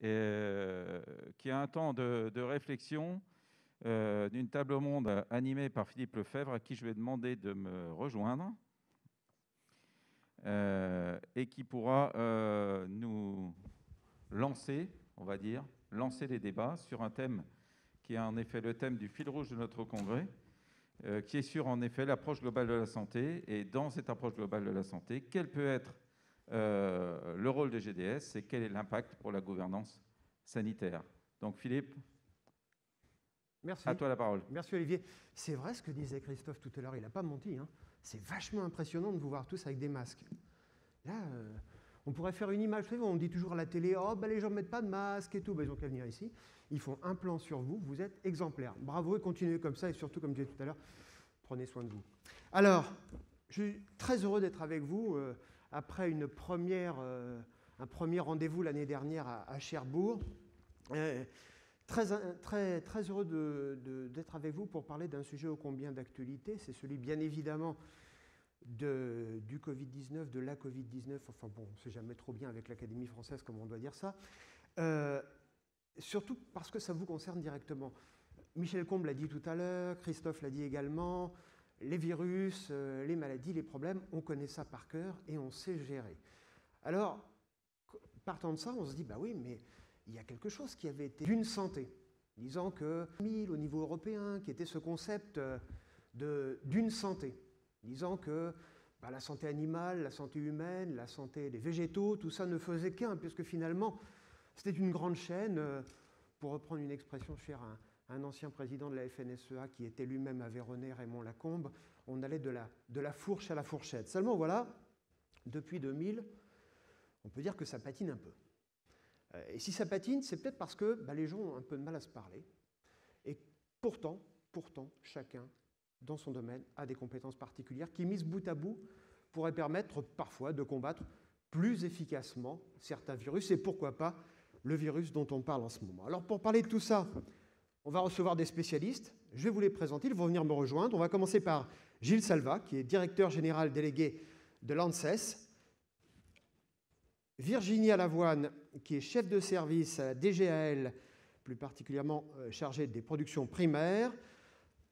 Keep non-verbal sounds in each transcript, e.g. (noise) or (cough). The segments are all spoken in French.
qui a un temps de, réflexion d'une table monde animée par Philippe Lefebvre, à qui je vais demander de me rejoindre. et qui pourra nous lancer, on va dire, lancer les débats sur un thème qui est en effet le thème du fil rouge de notre congrès, euh, qui est sur en effet l'approche globale de la santé. Et dans cette approche globale de la santé, quel peut être euh, le rôle des GDS et quel est l'impact pour la gouvernance sanitaire Donc Philippe, Merci. à toi la parole. Merci Olivier. C'est vrai ce que disait Christophe tout à l'heure, il n'a pas menti. Hein. C'est vachement impressionnant de vous voir tous avec des masques. Là, euh, on pourrait faire une image, on dit toujours à la télé, oh ben les gens ne mettent pas de masque et tout, ben, ils n'ont qu'à venir ici. Ils font un plan sur vous, vous êtes exemplaire. Bravo et continuez comme ça et surtout, comme je disais tout à l'heure, prenez soin de vous. Alors, je suis très heureux d'être avec vous euh, après une première, euh, un premier rendez-vous l'année dernière à, Cherbourg. Euh, très, très, très heureux d'être avec vous pour parler d'un sujet ô combien d'actualité. C'est celui, bien évidemment, de, du Covid-19, de la Covid-19, enfin bon, on ne sait jamais trop bien avec l'Académie française comment on doit dire ça, euh, surtout parce que ça vous concerne directement. Michel Combe l'a dit tout à l'heure, Christophe l'a dit également, les virus, euh, les maladies, les problèmes, on connaît ça par cœur et on sait gérer. Alors, partant de ça, on se dit, bah oui, mais il y a quelque chose qui avait été d'une santé, disant que, au niveau européen, qui était ce concept euh, d'une santé disant que bah, la santé animale, la santé humaine, la santé des végétaux, tout ça ne faisait qu'un, puisque finalement, c'était une grande chaîne, euh, pour reprendre une expression chère à un, ancien président de la FNSEA qui était lui-même Aveyronais, Raymond Lacombe, on allait de la, de la fourche à la fourchette. Seulement voilà, depuis 2000, on peut dire que ça patine un peu. Euh, et si ça patine, c'est peut-être parce que bah, les gens ont un peu de mal à se parler. Et pourtant, pourtant, chacun dans son domaine a des compétences particulières qui, mises bout à bout, pourraient permettre parfois de combattre plus efficacement certains virus et pourquoi pas le virus dont on parle en ce moment. Alors pour parler de tout ça, on va recevoir des spécialistes. Je vais vous les présenter, ils vont venir me rejoindre. On va commencer par Gilles Salva, qui est directeur général délégué de l'ANSES. Virginie Lavoine, qui est chef de service à DGAL, plus particulièrement euh, chargée des productions primaires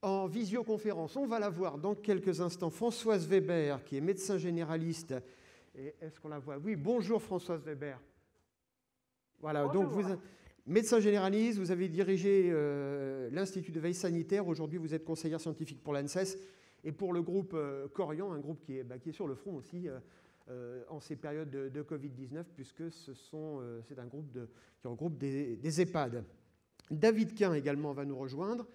en visioconférence. On va la voir dans quelques instants. Françoise Weber, qui est médecin généraliste. est-ce qu'on la voit? Oui, bonjour Françoise Weber. Voilà, donc vous, médecin généraliste, vous avez dirigé euh, l'Institut de veille sanitaire. Aujourd'hui, vous êtes conseillère scientifique pour l'ANSES et pour le groupe euh, Corian, un groupe qui est, bah, qui est, sur le front aussi. Euh, en ces périodes de, Covid-19, puisque c'est un groupe qui regroupe des, des EHPAD. David Quin également va nous rejoindre.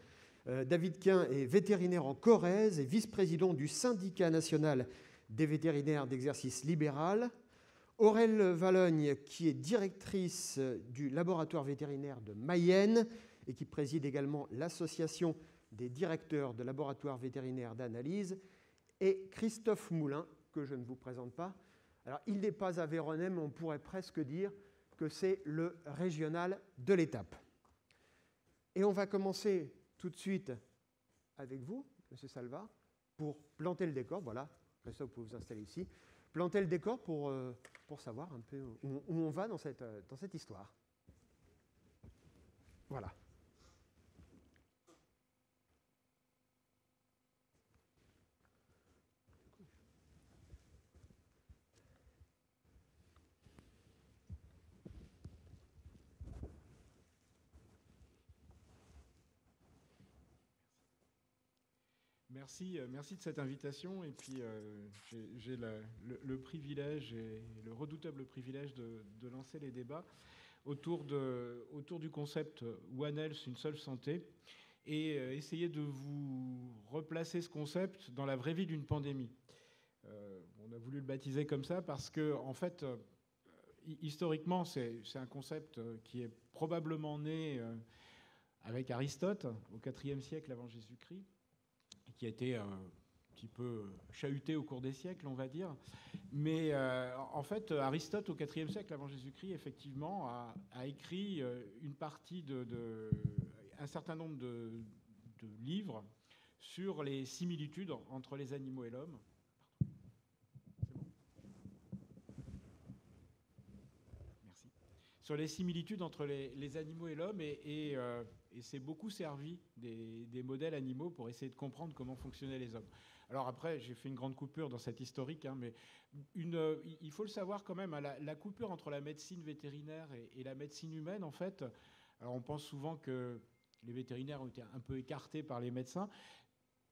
David Quin est vétérinaire en Corrèze et vice-président du syndicat national des vétérinaires d'exercice libéral. Aurèle Valogne, qui est directrice du laboratoire vétérinaire de Mayenne et qui préside également l'association des directeurs de laboratoires vétérinaires d'analyse, et Christophe Moulin, que je ne vous présente pas. Alors, il n'est pas Aveyronais, mais on pourrait presque dire que c'est le régional de l'étape. Et on va commencer tout de suite avec vous, M. Salva, pour planter le décor. Voilà, Christophe, vous pouvez vous installer ici. Planter le décor pour, euh, pour savoir un peu où, on va dans cette, euh, histoire. Voilà. Merci, euh, merci de cette invitation. Et puis, euh, j'ai le, privilège et le redoutable privilège de, lancer les débats autour du concept One Health, une seule santé, et euh, essayer de vous replacer ce concept dans la vraie vie d'une pandémie. on a voulu le baptiser comme ça parce que, en fait, historiquement, c'est un concept qui est probablement né avec Aristote au IVe siècle avant Jésus-Christ qui a été un petit peu chahuté au cours des siècles, on va dire. Mais euh, en fait, Aristote, au IVe siècle avant Jésus-Christ, effectivement, a, écrit euh, une partie de, un certain nombre de, livres sur les similitudes entre les animaux et l'homme. sur les similitudes entre les, animaux et l'homme et, s'est beaucoup servi des, modèles animaux pour essayer de comprendre comment fonctionnaient les hommes. Alors après, j'ai fait une grande coupure dans cette historique, hein, mais il faut le savoir quand même, hein, la, coupure entre la médecine vétérinaire et, la médecine humaine, en fait, alors on pense souvent que les vétérinaires ont été un peu écartés par les médecins.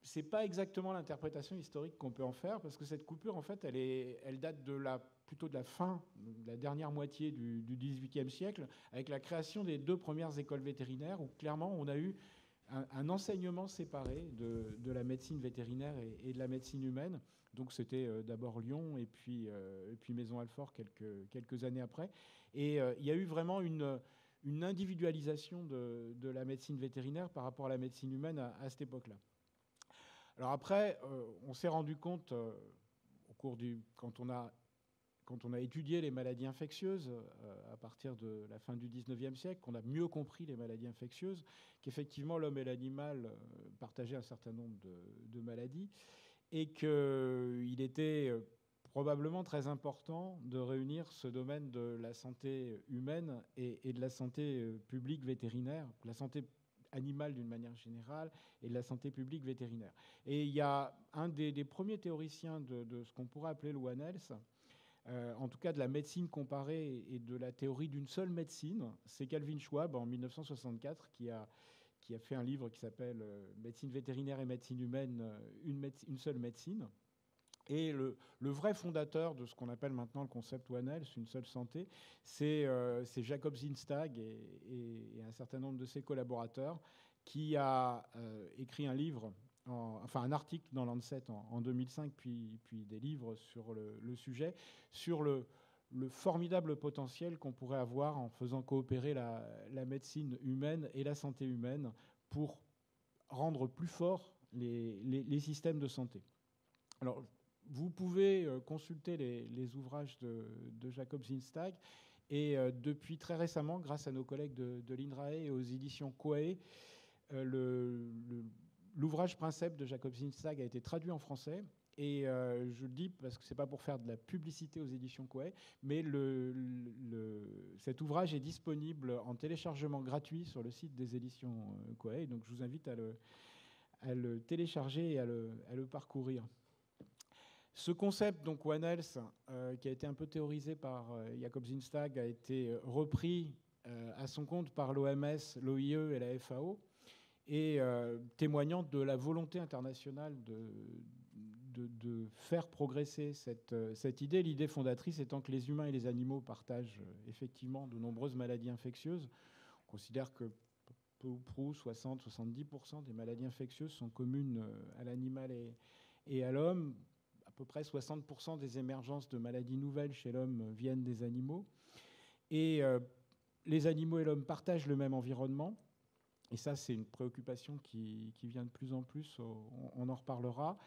C'est pas exactement l'interprétation historique qu'on peut en faire, parce que cette coupure, en fait, elle, est, elle date de la, plutôt de la fin, de la dernière moitié du, XVIIIe siècle, avec la création des deux premières écoles vétérinaires, où clairement on a eu un, enseignement séparé de, la médecine vétérinaire et, de la médecine humaine. Donc c'était euh, d'abord Lyon et puis, euh, puis Maison-Alfort quelques, quelques années après. Et euh, il y a eu vraiment une, individualisation de, la médecine vétérinaire par rapport à la médecine humaine à, cette époque-là. Alors après, on s'est rendu compte, au cours du, quand on a quand on a étudié les maladies infectieuses euh, à partir de la fin du 19e siècle, qu'on a mieux compris les maladies infectieuses, qu'effectivement l'homme et l'animal euh, partageaient un certain nombre de, maladies, et qu'il était euh, probablement très important de réunir ce domaine de la santé humaine et, de la santé publique vétérinaire, la santé animale d'une manière générale et de la santé publique vétérinaire. Et il y a un des, premiers théoriciens de, de ce qu'on pourrait appeler le One Health, euh, en tout cas de la médecine comparée et de la théorie d'une seule médecine. C'est Calvin Schwab en 1964 qui a, qui a fait un livre qui s'appelle euh, Médecine vétérinaire et médecine humaine, euh, une, une seule médecine. Et le, vrai fondateur de ce qu'on appelle maintenant le concept One Health, une seule santé, c'est Jacob Zinstag et, un certain nombre de ses collaborateurs qui a écrit un livre enfin un article dans Lancet en, 2005, puis, puis des livres sur le, sujet, sur le, formidable potentiel qu'on pourrait avoir en faisant coopérer la, médecine humaine et la santé humaine pour rendre plus forts les, systèmes de santé. Alors, vous pouvez euh, consulter les, ouvrages de, Jacob Zinstag et euh, depuis très récemment, grâce à nos collègues de, l'INRAE et aux éditions Coae, euh, le l'ouvrage Princeps de Jacob Zinstag a été traduit en français. Et euh, je le dis parce que ce n'est pas pour faire de la publicité aux éditions Coué, mais cet ouvrage est disponible en téléchargement gratuit sur le site des éditions euh, Coué. Donc je vous invite à le, télécharger et à le, à le, parcourir. Ce concept, donc One Health, euh, qui a été un peu théorisé par Jacob Zinstag, a été repris à son compte par l'OMS, l'OIE et la FAO et euh, témoignant de la volonté internationale de, faire progresser cette, euh, cette idée. L'idée fondatrice étant que les humains et les animaux partagent euh, effectivement de nombreuses maladies infectieuses. On considère que peu ou prou 60-70% des maladies infectieuses sont communes à l'animal et, et, à l'homme. À peu près 60% des émergences de maladies nouvelles chez l'homme viennent des animaux. Et les animaux et l'homme partagent le même environnement et ça, c'est une préoccupation qui, vient de plus en plus, on, en reparlera,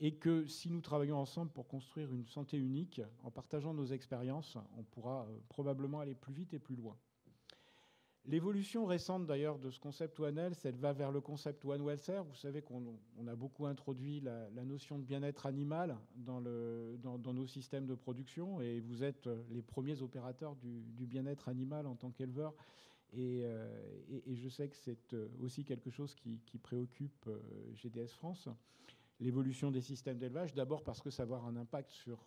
et que si nous travaillons ensemble pour construire une santé unique, en partageant nos expériences, on pourra euh, probablement aller plus vite et plus loin. L'évolution récente d'ailleurs de ce concept One Health, elle va vers le concept One Welfare. Vous savez qu'on a beaucoup introduit la, notion de bien-être animal dans, nos systèmes de production et vous êtes les premiers opérateurs du, du bien-être animal en tant qu'éleveur euh, et, je sais que c'est euh, aussi quelque chose qui, préoccupe euh, GDS France, l'évolution des systèmes d'élevage, d'abord parce que ça va avoir un impact sur,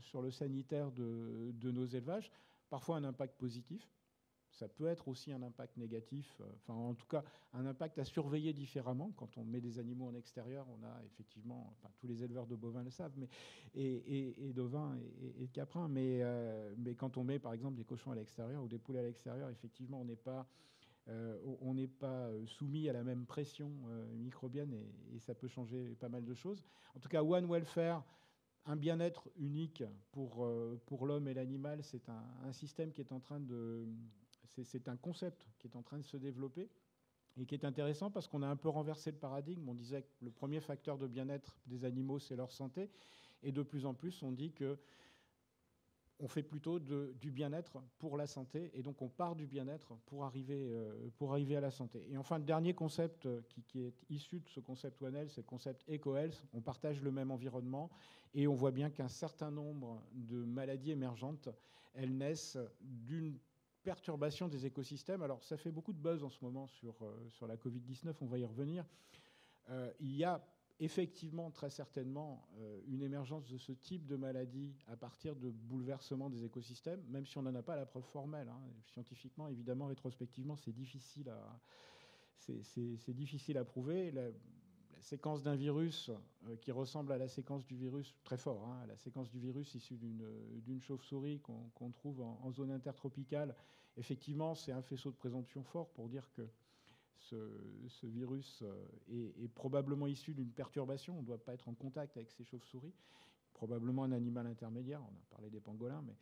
sur le sanitaire de, de nos élevages, parfois un impact positif, ça peut être aussi un impact négatif, euh, enfin en tout cas un impact à surveiller différemment. Quand on met des animaux en extérieur, on a effectivement, tous les éleveurs de bovins le savent, mais, et, d'ovins et, de caprins, mais, euh, mais quand on met par exemple des cochons à l'extérieur ou des poulets à l'extérieur, effectivement on n'est pas... Euh, pas soumis à la même pression microbienne et, ça peut changer pas mal de choses. En tout cas, One Welfare, un bien-être unique pour, pour l'homme et l'animal, c'est un, système qui est en train de, c'est un concept qui est en train de se développer et qui est intéressant parce qu'on a un peu renversé le paradigme. On disait que le premier facteur de bien-être des animaux, c'est leur santé. Et de plus en plus, on dit que on fait plutôt du bien-être pour la santé, et donc on part du bien-être pour arriver, euh, pour arriver à la santé. Et enfin, le dernier concept euh, qui, est issu de ce concept One Health, c'est le concept Eco-Health. On partage le même environnement, et on voit bien qu'un certain nombre de maladies émergentes, elles naissent d'une perturbation des écosystèmes. Alors, ça fait beaucoup de buzz en ce moment sur, sur la Covid-19, on va y revenir. il y a effectivement, très certainement, une émergence de ce type de maladie à partir de bouleversements des écosystèmes, même si on n'en a pas la preuve formelle. Hein. Scientifiquement, évidemment, rétrospectivement, c'est difficile à, c'est difficile à prouver. Séquence d'un virus euh, qui ressemble à la séquence du virus, très fort, hein, la séquence du virus issue d'une chauve-souris qu'on trouve en, zone intertropicale, effectivement, c'est un faisceau de présomption fort pour dire que ce, virus euh, est, probablement issu d'une perturbation. On ne doit pas être en contact avec ces chauves-souris. Probablement un animal intermédiaire. On a parlé des pangolins, mais,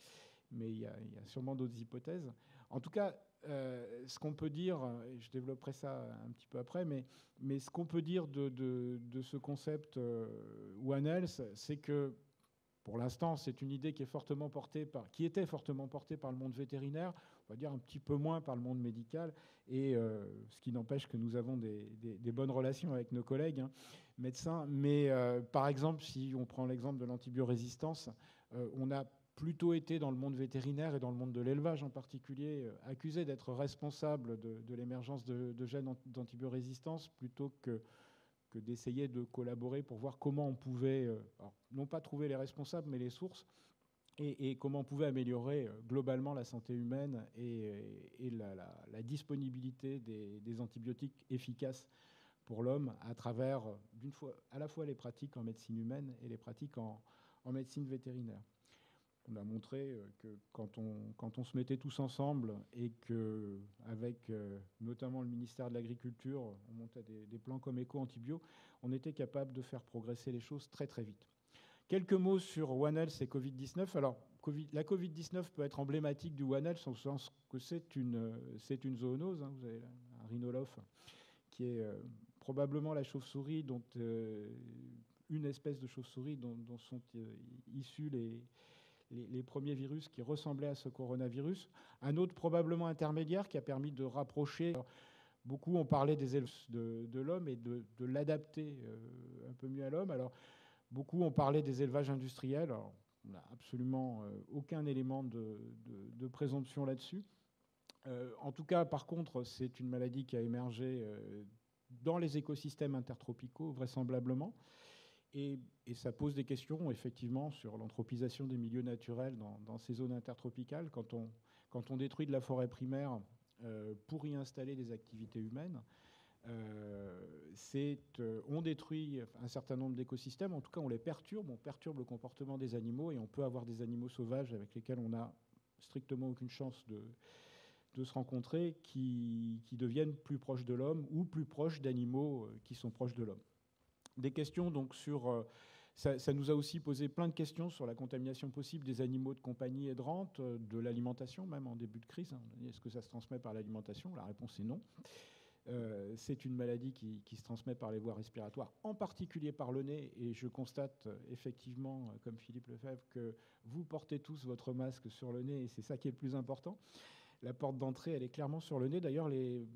mais il y a sûrement d'autres hypothèses. En tout cas, euh, ce qu'on peut dire, et je développerai ça un petit peu après, mais, mais ce qu'on peut dire de, ce concept euh, One Health, c'est que pour l'instant, c'est une idée qui, est fortement portée par, qui était fortement portée par le monde vétérinaire, on va dire un petit peu moins par le monde médical, et euh, ce qui n'empêche que nous avons des, des, bonnes relations avec nos collègues hein, médecins. Mais par exemple, si on prend l'exemple de l'antibiorésistance, on a plutôt été dans le monde vétérinaire et dans le monde de l'élevage en particulier euh, accusé d'être responsable de, l'émergence de, gènes d'antibiorésistance plutôt que, d'essayer de collaborer pour voir comment on pouvait, euh, non pas trouver les responsables, mais les sources, et, comment on pouvait améliorer euh, globalement la santé humaine et, la, disponibilité des, antibiotiques efficaces pour l'homme à travers, à la fois les pratiques en médecine humaine et les pratiques en médecine vétérinaire on a montré euh, que quand on, quand on se mettait tous ensemble et que, avec euh, notamment le ministère de l'Agriculture, on montait des, plans comme éco-antibio, on était capable de faire progresser les choses très très vite. Quelques mots sur One Health et Covid-19. Alors, la Covid-19 peut être emblématique du One Health, au sens que c'est une, c'est une zoonose. Hein. vous avez un rhinolophe qui est euh, probablement la chauve-souris dont une espèce de chauve-souris dont, dont, sont issus les, les, premiers virus qui ressemblaient à ce coronavirus. Un autre probablement intermédiaire qui a permis de rapprocher. Beaucoup ont parlé des de, l'homme et de, l'adapter euh, un peu mieux à l'homme. Alors, beaucoup ont parlé des élevages industriels. on n'a absolument euh, aucun élément de, présomption là-dessus. Euh, en tout cas, par contre, c'est une maladie qui a émergé dans les écosystèmes intertropicaux, vraisemblablement. Et, ça pose des questions, effectivement, sur l'anthropisation des milieux naturels dans, ces zones intertropicales. Quand on, détruit de la forêt primaire euh, pour y installer des activités humaines, euh, euh, on détruit un certain nombre d'écosystèmes, en tout cas on les perturbe, on perturbe le comportement des animaux et on peut avoir des animaux sauvages avec lesquels on n'a strictement aucune chance de, se rencontrer qui, deviennent plus proches de l'homme ou plus proches d'animaux qui sont proches de l'homme des questions donc sur euh, ça, nous a aussi posé plein de questions sur la contamination possible des animaux de compagnie rente, euh, de l'alimentation même en début de crise. Hein. Est-ce que ça se transmet par l'alimentation? La réponse est non. Euh, c'est une maladie qui, se transmet par les voies respiratoires, en particulier par le nez. Et je constate effectivement, comme Philippe Lefebvre, que vous portez tous votre masque sur le nez et c'est ça qui est le plus important. La porte d'entrée, elle est clairement sur le nez. D'ailleurs, les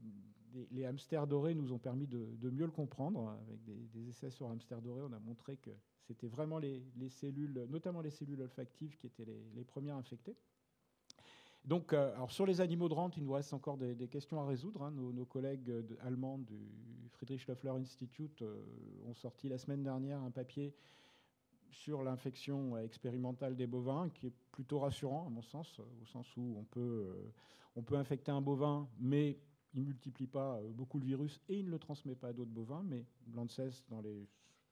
les, hamsters dorés nous ont permis de, mieux le comprendre. Avec des, essais sur hamsters dorés, on a montré que c'était vraiment les, cellules, notamment les cellules olfactives, qui étaient les, premières infectées. Donc, euh, alors sur les animaux de rente, il nous reste encore des, questions à résoudre. Hein. Nos, collègues allemands du Friedrich Loeffler Institute euh, ont sorti la semaine dernière un papier sur l'infection expérimentale des bovins, qui est plutôt rassurant à mon sens, au sens où on peut, euh, on peut infecter un bovin, mais il ne multiplie pas euh, beaucoup le virus et il ne le transmet pas à d'autres bovins, mais l'ANSES, dans les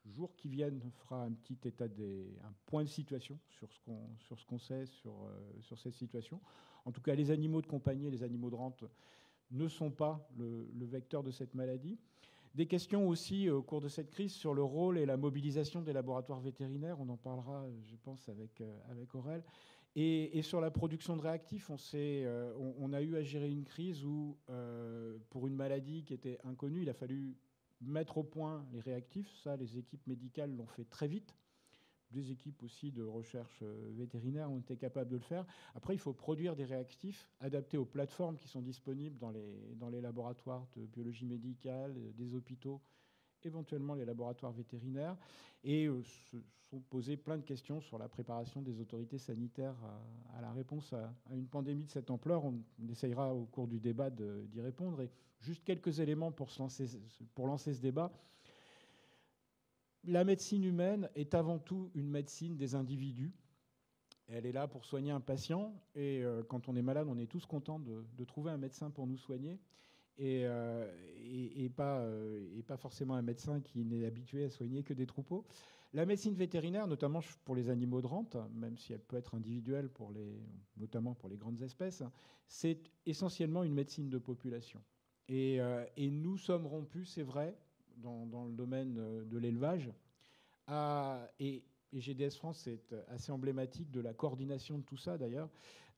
jours qui viennent, fera un petit état des, un point de situation sur ce qu'on, sur ce qu'on sait sur, euh, sur cette situation. En tout cas, les animaux de compagnie et les animaux de rente ne sont pas le, vecteur de cette maladie. Des questions aussi euh, au cours de cette crise sur le rôle et la mobilisation des laboratoires vétérinaires. On en parlera, je pense, avec, avec Aurel. Et, sur la production de réactifs, on, euh, on, a eu à gérer une crise où, euh, pour une maladie qui était inconnue, il a fallu mettre au point les réactifs. Ça, les équipes médicales l'ont fait très vite. Des équipes aussi de recherche euh, vétérinaire ont été capables de le faire. Après, il faut produire des réactifs adaptés aux plateformes qui sont disponibles dans les, dans les laboratoires de biologie médicale, des hôpitaux éventuellement les laboratoires vétérinaires, et se sont posées plein de questions sur la préparation des autorités sanitaires à, la réponse à, une pandémie de cette ampleur. On, essayera au cours du débat d'y répondre. Et juste quelques éléments pour, se lancer, pour lancer ce débat. La médecine humaine est avant tout une médecine des individus. Elle est là pour soigner un patient. Et euh, quand on est malade, on est tous contents de, trouver un médecin pour nous soigner. Et, euh, euh, et, pas, forcément un médecin qui n'est habitué à soigner que des troupeaux. La médecine vétérinaire, notamment pour les animaux de rente, même si elle peut être individuelle, notamment pour les grandes espèces, c'est essentiellement une médecine de population. Et, et nous sommes rompus, c'est vrai, dans, le domaine de l'élevage. Et, GDS France est assez emblématique de la coordination de tout ça d'ailleurs,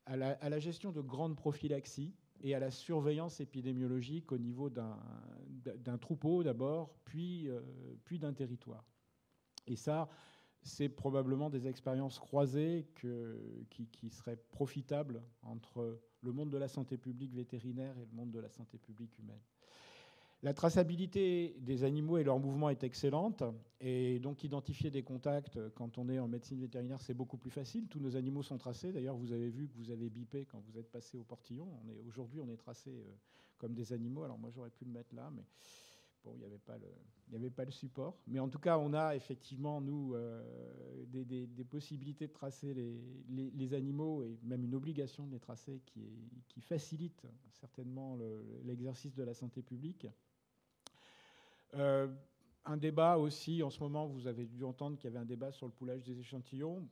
à la, gestion de grandes prophylaxies et à la surveillance épidémiologique au niveau d'un troupeau d'abord, puis, euh, puis d'un territoire. Et ça, c'est probablement des expériences croisées qui, seraient profitables entre le monde de la santé publique vétérinaire et le monde de la santé publique humaine. La traçabilité des animaux et leurs mouvements est excellente. Et donc, identifier des contacts quand on est en médecine vétérinaire, c'est beaucoup plus facile. Tous nos animaux sont tracés. D'ailleurs, vous avez vu que vous avez bipé quand vous êtes passé au portillon. Aujourd'hui, on est tracé euh, comme des animaux. Alors, moi, j'aurais pu le mettre là, mais bon, il n'y avait, pas le, support. Mais en tout cas, on a effectivement, nous, euh, des, possibilités de tracer les, animaux et même une obligation de les tracer qui facilite certainement l'exercice de la santé publique. Euh, un débat aussi, en ce moment, vous avez dû entendre qu'il y avait un débat sur le poulage des échantillons.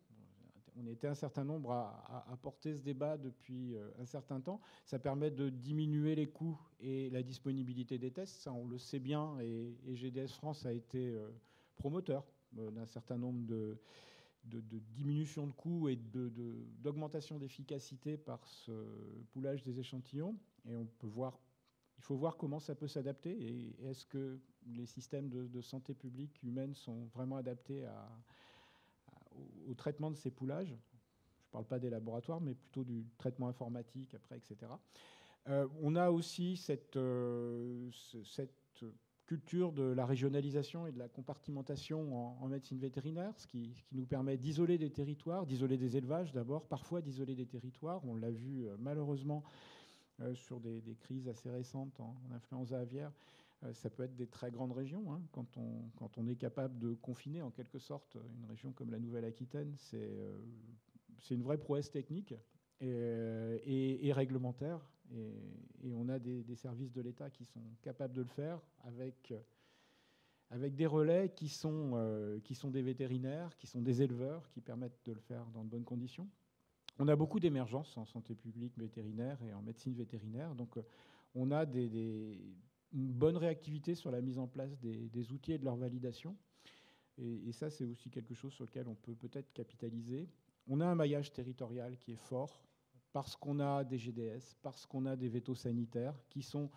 On était un certain nombre à, porter ce débat depuis euh, un certain temps. Ça permet de diminuer les coûts et la disponibilité des tests. Ça, on le sait bien, et, GDS France a été euh, promoteur d'un certain nombre de, de, de, coûts et d'augmentation d'efficacité par ce poulage des échantillons. Et on peut voir il faut voir comment ça peut s'adapter et est-ce que les systèmes de, santé publique humaine sont vraiment adaptés au, traitement de ces poulages. Je ne parle pas des laboratoires, mais plutôt du traitement informatique après, etc. Euh, on a aussi cette, euh, cette, culture de la régionalisation et de la compartimentation en, médecine vétérinaire, ce qui, nous permet d'isoler des territoires, d'isoler des élevages d'abord, parfois d'isoler des territoires. On l'a vu euh, malheureusement sur des, crises assez récentes en, influenza aviaire. Euh, ça peut être des très grandes régions. Hein. quand, on, est capable de confiner en quelque sorte une région comme la Nouvelle-Aquitaine, c'est euh, une vraie prouesse technique et, réglementaire. Et, on a des, services de l'État qui sont capables de le faire avec, des relais qui sont des vétérinaires, qui sont des éleveurs, qui permettent de le faire dans de bonnes conditions. On a beaucoup d'émergences en santé publique vétérinaire et en médecine vétérinaire. Donc, euh, on a des, une bonne réactivité sur la mise en place des, outils et de leur validation. Et, ça, c'est aussi quelque chose sur lequel on peut peut-être capitaliser. On a un maillage territorial qui est fort parce qu'on a des GDS, parce qu'on a des vétos sanitaires qui sont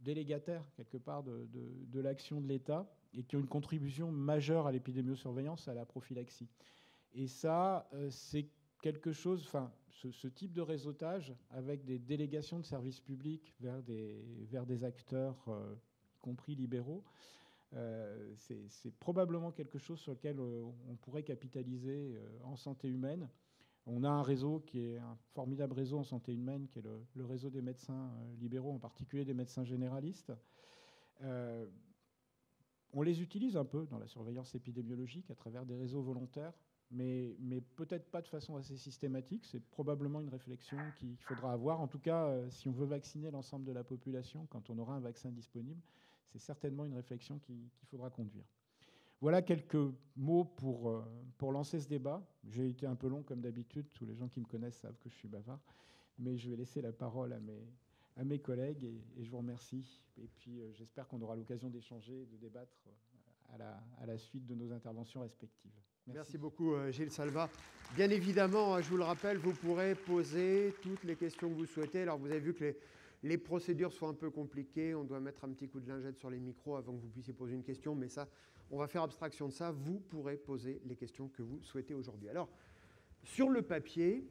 délégataires quelque part de, de l'action de l'État et qui ont une contribution majeure à l'épidémiosurveillance, à la prophylaxie. Et ça, euh, c'est quelque chose, enfin, ce, type de réseautage avec des délégations de services publics vers des, vers des acteurs, euh, y compris libéraux, euh, c'est probablement quelque chose sur lequel euh, on pourrait capitaliser en santé humaine. On a un réseau qui est un formidable réseau en santé humaine, qui est le, le réseau des médecins libéraux, en particulier des médecins généralistes. on les utilise un peu dans la surveillance épidémiologique à travers des réseaux volontaires mais, peut-être pas de façon assez systématique. C'est probablement une réflexion qu'il faudra avoir. En tout cas, euh, si on veut vacciner l'ensemble de la population, quand on aura un vaccin disponible, c'est certainement une réflexion qu'il faudra conduire. Voilà quelques mots pour, euh, pour lancer ce débat. J'ai été un peu long comme d'habitude, tous les gens qui me connaissent savent que je suis bavard, mais je vais laisser la parole à mes, collègues et, je vous remercie. Et puis euh, j'espère qu'on aura l'occasion d'échanger, de débattre à la suite de nos interventions respectives. Merci. beaucoup euh, Gilles Salva. Bien évidemment, hein, je vous le rappelle, vous pourrez poser toutes les questions que vous souhaitez. Alors vous avez vu que les, procédures sont un peu compliquées. On doit mettre un petit coup de lingette sur les micros avant que vous puissiez poser une question. Mais ça, on va faire abstraction de ça. Vous pourrez poser les questions que vous souhaitez aujourd'hui. Alors, sur le papier,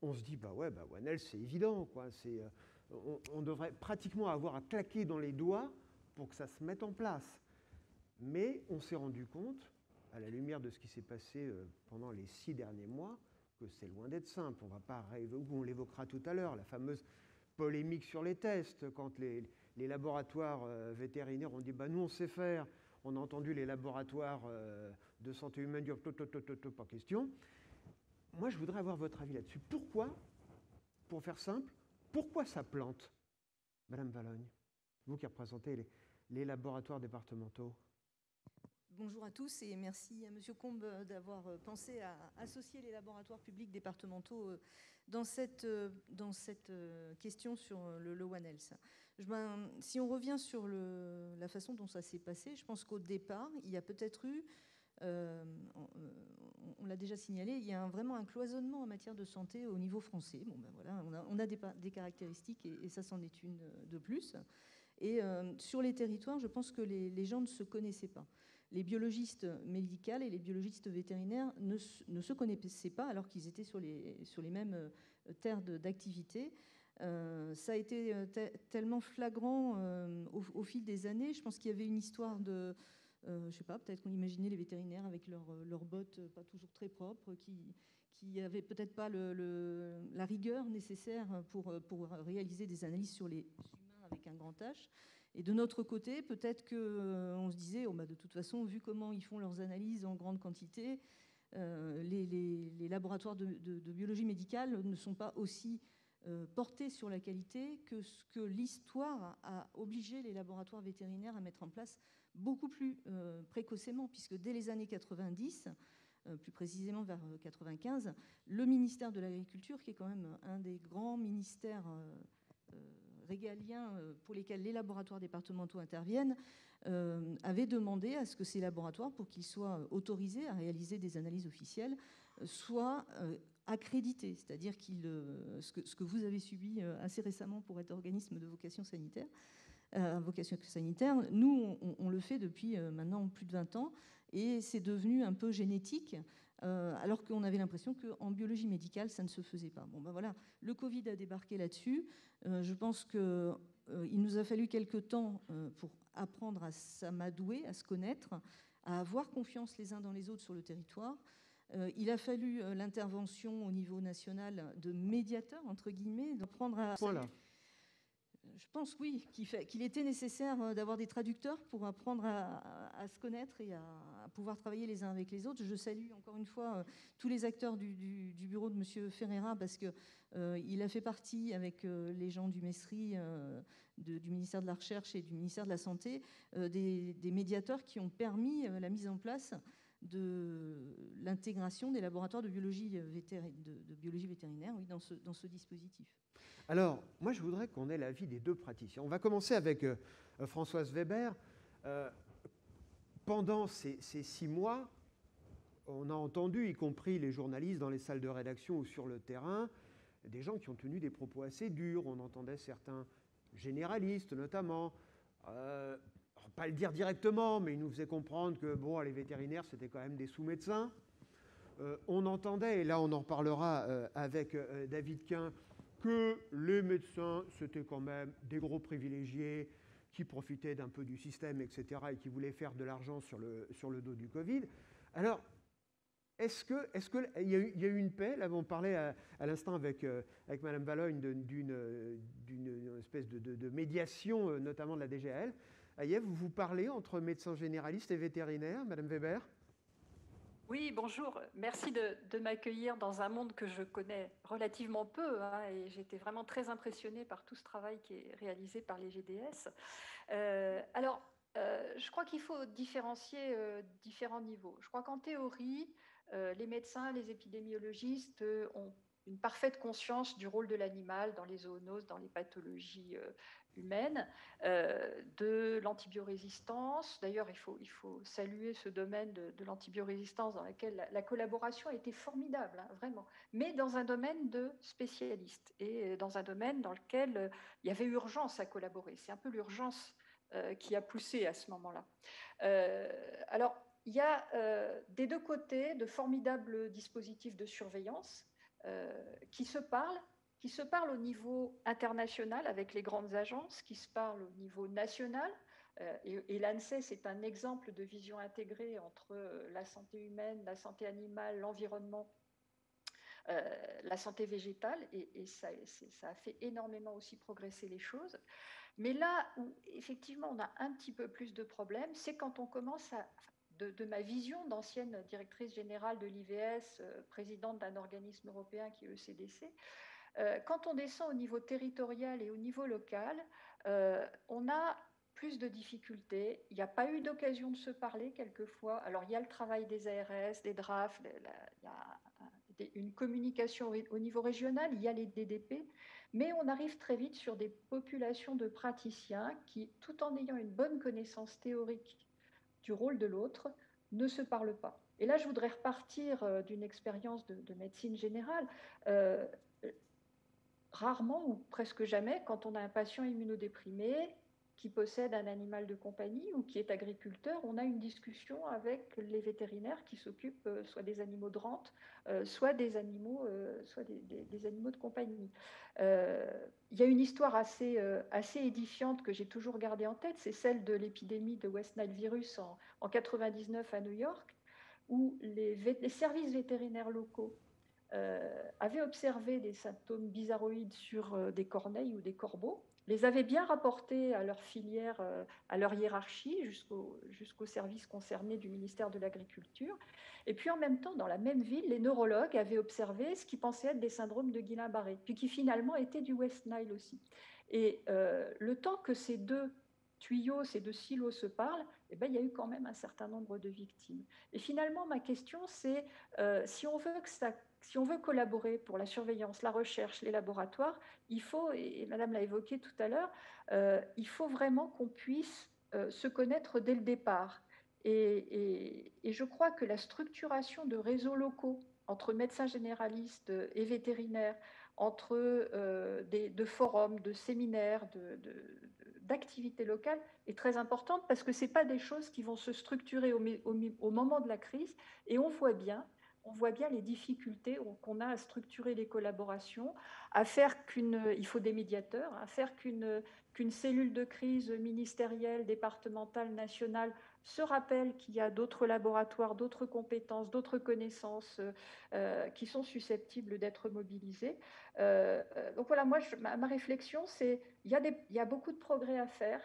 on se dit, bah ouais, bah c'est évident. Quoi. Euh, on, on devrait pratiquement avoir à claquer dans les doigts pour que ça se mette en place. Mais on s'est rendu compte, à la lumière de ce qui s'est passé euh, pendant les six derniers mois, que c'est loin d'être simple. On va pas on l'évoquera tout à l'heure, la fameuse polémique sur les tests, quand les, laboratoires euh, vétérinaires ont dit bah, nous on sait faire, on a entendu les laboratoires euh, de santé humaine dire pas question. Moi je voudrais avoir votre avis là-dessus. Pourquoi, pour faire simple, pourquoi ça plante Madame Valogne, vous qui représentez les laboratoires départementaux? Bonjour à tous et merci à Monsieur Combe d'avoir euh, pensé à associer les laboratoires publics départementaux euh, dans cette, euh, question sur le Low Health. Si on revient sur la façon dont ça s'est passé, je pense qu'au départ, il y a peut-être eu, on, l'a déjà signalé, il y a vraiment un cloisonnement en matière de santé au niveau français. Bon, ben voilà, on a, des, caractéristiques et, ça c'en est une de plus. Et sur les territoires, je pense que les gens ne se connaissaient pas les biologistes médicaux et les biologistes vétérinaires ne, se connaissaient pas alors qu'ils étaient sur les, mêmes euh, terres d'activité. Euh, ça a été euh, tellement flagrant au, fil des années. Je pense qu'il y avait une histoire de, je sais pas, peut-être qu'on imaginait les vétérinaires avec leurs bottes pas toujours très propres, qui qui n'avaient peut-être pas la rigueur nécessaire pour réaliser des analyses sur les humains avec un grand H. Et de notre côté, peut-être qu'on euh, se disait, oh, bah, de toute façon, vu comment ils font leurs analyses en grande quantité, euh, les, laboratoires de, biologie médicale ne sont pas aussi euh, portés sur la qualité que ce que l'histoire a obligé les laboratoires vétérinaires à mettre en place beaucoup plus précocement, puisque dès les années 90, plus précisément vers 95, le ministère de l'Agriculture, qui est quand même un des grands ministères régaliens euh, pour lesquels les laboratoires départementaux interviennent euh, avaient demandé à ce que ces laboratoires, pour qu'ils soient autorisés à réaliser des analyses officielles, soient euh, accrédités, c'est-à-dire ce, que, ce que vous avez subi assez récemment pour être organisme de vocation sanitaire. vocation sanitaire, nous, on, le fait depuis maintenant plus de 20 ans et c'est devenu un peu génétique. Alors qu'on avait l'impression qu'en biologie médicale, ça ne se faisait pas. Bon, ben voilà, le Covid a débarqué là-dessus. Euh, je pense qu'il euh, nous a fallu quelques temps euh, pour apprendre à s'amadouer, à se connaître, à avoir confiance les uns dans les autres sur le territoire. il a fallu l'intervention au niveau national de médiateurs, entre guillemets, de prendre à... Voilà je pense, oui, qu'il était nécessaire euh, d'avoir des traducteurs pour apprendre à, se connaître et à, pouvoir travailler les uns avec les autres. Je salue encore une fois euh, tous les acteurs du, bureau de M. Ferreira parce qu'il euh, a fait partie, avec les gens du MESRI, du ministère de la Recherche et du ministère de la Santé, des, médiateurs qui ont permis la mise en place de l'intégration des laboratoires de biologie, vétérinaire dans ce dispositif. Alors, moi, je voudrais qu'on ait l'avis des deux praticiens. On va commencer avec euh, Françoise Weber. Euh, pendant ces, six mois, on a entendu, y compris les journalistes dans les salles de rédaction ou sur le terrain, des gens qui ont tenu des propos assez durs. On entendait certains généralistes, notamment, euh, pas le dire directement, mais ils nous faisaient comprendre que bon, les vétérinaires, c'était quand même des sous-médecins. on entendait, et là on en reparlera avec David Quint, que les médecins, c'était quand même des gros privilégiés qui profitaient d'un peu du système, etc., et qui voulaient faire de l'argent sur le, sur le dos du Covid. Alors, est-ce qu'il est y, a eu, y a eu une paix? Là, on parlait à, l'instant avec, euh, avec Mme Valogne d'une espèce de, de, médiation, euh, notamment de la DGL. Aïe, vous vous parlez entre médecins généralistes et vétérinaires, Mme Weber? Oui, bonjour. Merci de, m'accueillir dans un monde que je connais relativement peu. Hein, et j'étais vraiment très impressionnée par tout ce travail qui est réalisé par les GDS. Euh, alors, euh, je crois qu'il faut différencier euh, différents niveaux. Je crois qu'en théorie, les médecins, les épidémiologistes ont une parfaite conscience du rôle de l'animal dans les zoonoses, dans les pathologies humaine, euh, de l'antibiorésistance. D'ailleurs, il faut, saluer ce domaine de, l'antibiorésistance dans lequel la, collaboration a été formidable, hein, vraiment, mais dans un domaine de spécialistes et dans un domaine dans lequel euh, il y avait urgence à collaborer. C'est un peu l'urgence euh, qui a poussé à ce moment-là. alors, il y a des deux côtés de formidables dispositifs de surveillance qui se parlent qui se parlent au niveau international avec les grandes agences, qui se parlent au niveau national et, et l'ANSES est un exemple de vision intégrée entre la santé humaine, la santé animale, l'environnement euh, la santé végétale, et, ça, a fait énormément aussi progresser les choses. Mais là où effectivement on a un petit peu plus de problèmes, c'est quand on commence à, de, ma vision d'ancienne directrice générale de l'IVS, euh, présidente d'un organisme européen qui est ECDC, euh, quand on descend au niveau territorial et au niveau local, on a plus de difficultés. Il n'y a pas eu d'occasion de se parler quelquefois. Alors il y a le travail des ARS, des DRAF, il y a une communication au niveau régional, il y a les DDP, mais on arrive très vite sur des populations de praticiens qui, tout en ayant une bonne connaissance théorique du rôle de l'autre, ne se parlent pas. Et là, je voudrais repartir euh, d'une expérience de, médecine générale. Euh, rarement ou presque jamais, quand on a un patient immunodéprimé, qui possède un animal de compagnie ou qui est agriculteur, on a une discussion avec les vétérinaires qui s'occupent euh, soit des animaux de rente, euh, soit des animaux, euh, soit des, animaux de compagnie. Il y a une histoire assez, assez édifiante que j'ai toujours gardée en tête, c'est celle de l'épidémie de West Nile virus en, en 99 à New York, où les, les services vétérinaires locaux avaient observé des symptômes bizarroïdes sur des corneilles ou des corbeaux les avaient bien rapportés à leur filière, euh, à leur hiérarchie, jusqu'au service concerné du ministère de l'Agriculture. Et puis en même temps, dans la même ville, les neurologues avaient observé ce qui pensait être des syndromes de Guillain-Barré, puis qui finalement étaient du West Nile aussi. Et euh, le temps que ces deux tuyaux, ces deux silos se parlent, eh ben, il y a eu quand même un certain nombre de victimes. Et finalement, ma question, c'est euh, si on veut que ça si on veut collaborer pour la surveillance, la recherche, les laboratoires, il faut, et Madame l'a évoqué tout à l'heure, euh, il faut vraiment qu'on puisse euh, se connaître dès le départ. Et, je crois que la structuration de réseaux locaux entre médecins généralistes et vétérinaires, entre euh, des, de forums, de séminaires, d'activités locales est très importante parce que ce pas des choses qui vont se structurer au moment de la crise. Et on voit bien on voit bien les difficultés qu'on a à structurer les collaborations, à faire qu'une, faut des médiateurs, à faire qu'une cellule de crise ministérielle, départementale, nationale se rappelle qu'il y a d'autres laboratoires, d'autres compétences, d'autres connaissances euh, qui sont susceptibles d'être mobilisées. Euh, donc voilà, moi, ma, réflexion, c'est il y, a beaucoup de progrès à faire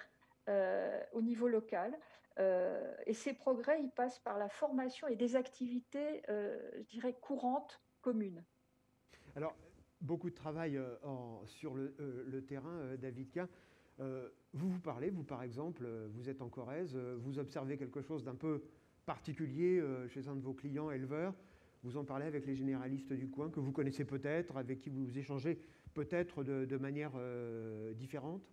euh, au niveau local. Euh, et ces progrès, ils passent par la formation et des activités, euh, je dirais, courantes, communes. Alors, beaucoup de travail euh, sur le, terrain, David K. vous vous parlez, vous par exemple, vous êtes en Corrèze, vous observez quelque chose d'un peu particulier chez un de vos clients éleveurs, vous en parlez avec les généralistes du coin que vous connaissez peut-être, avec qui vous échangez peut-être de, manière différente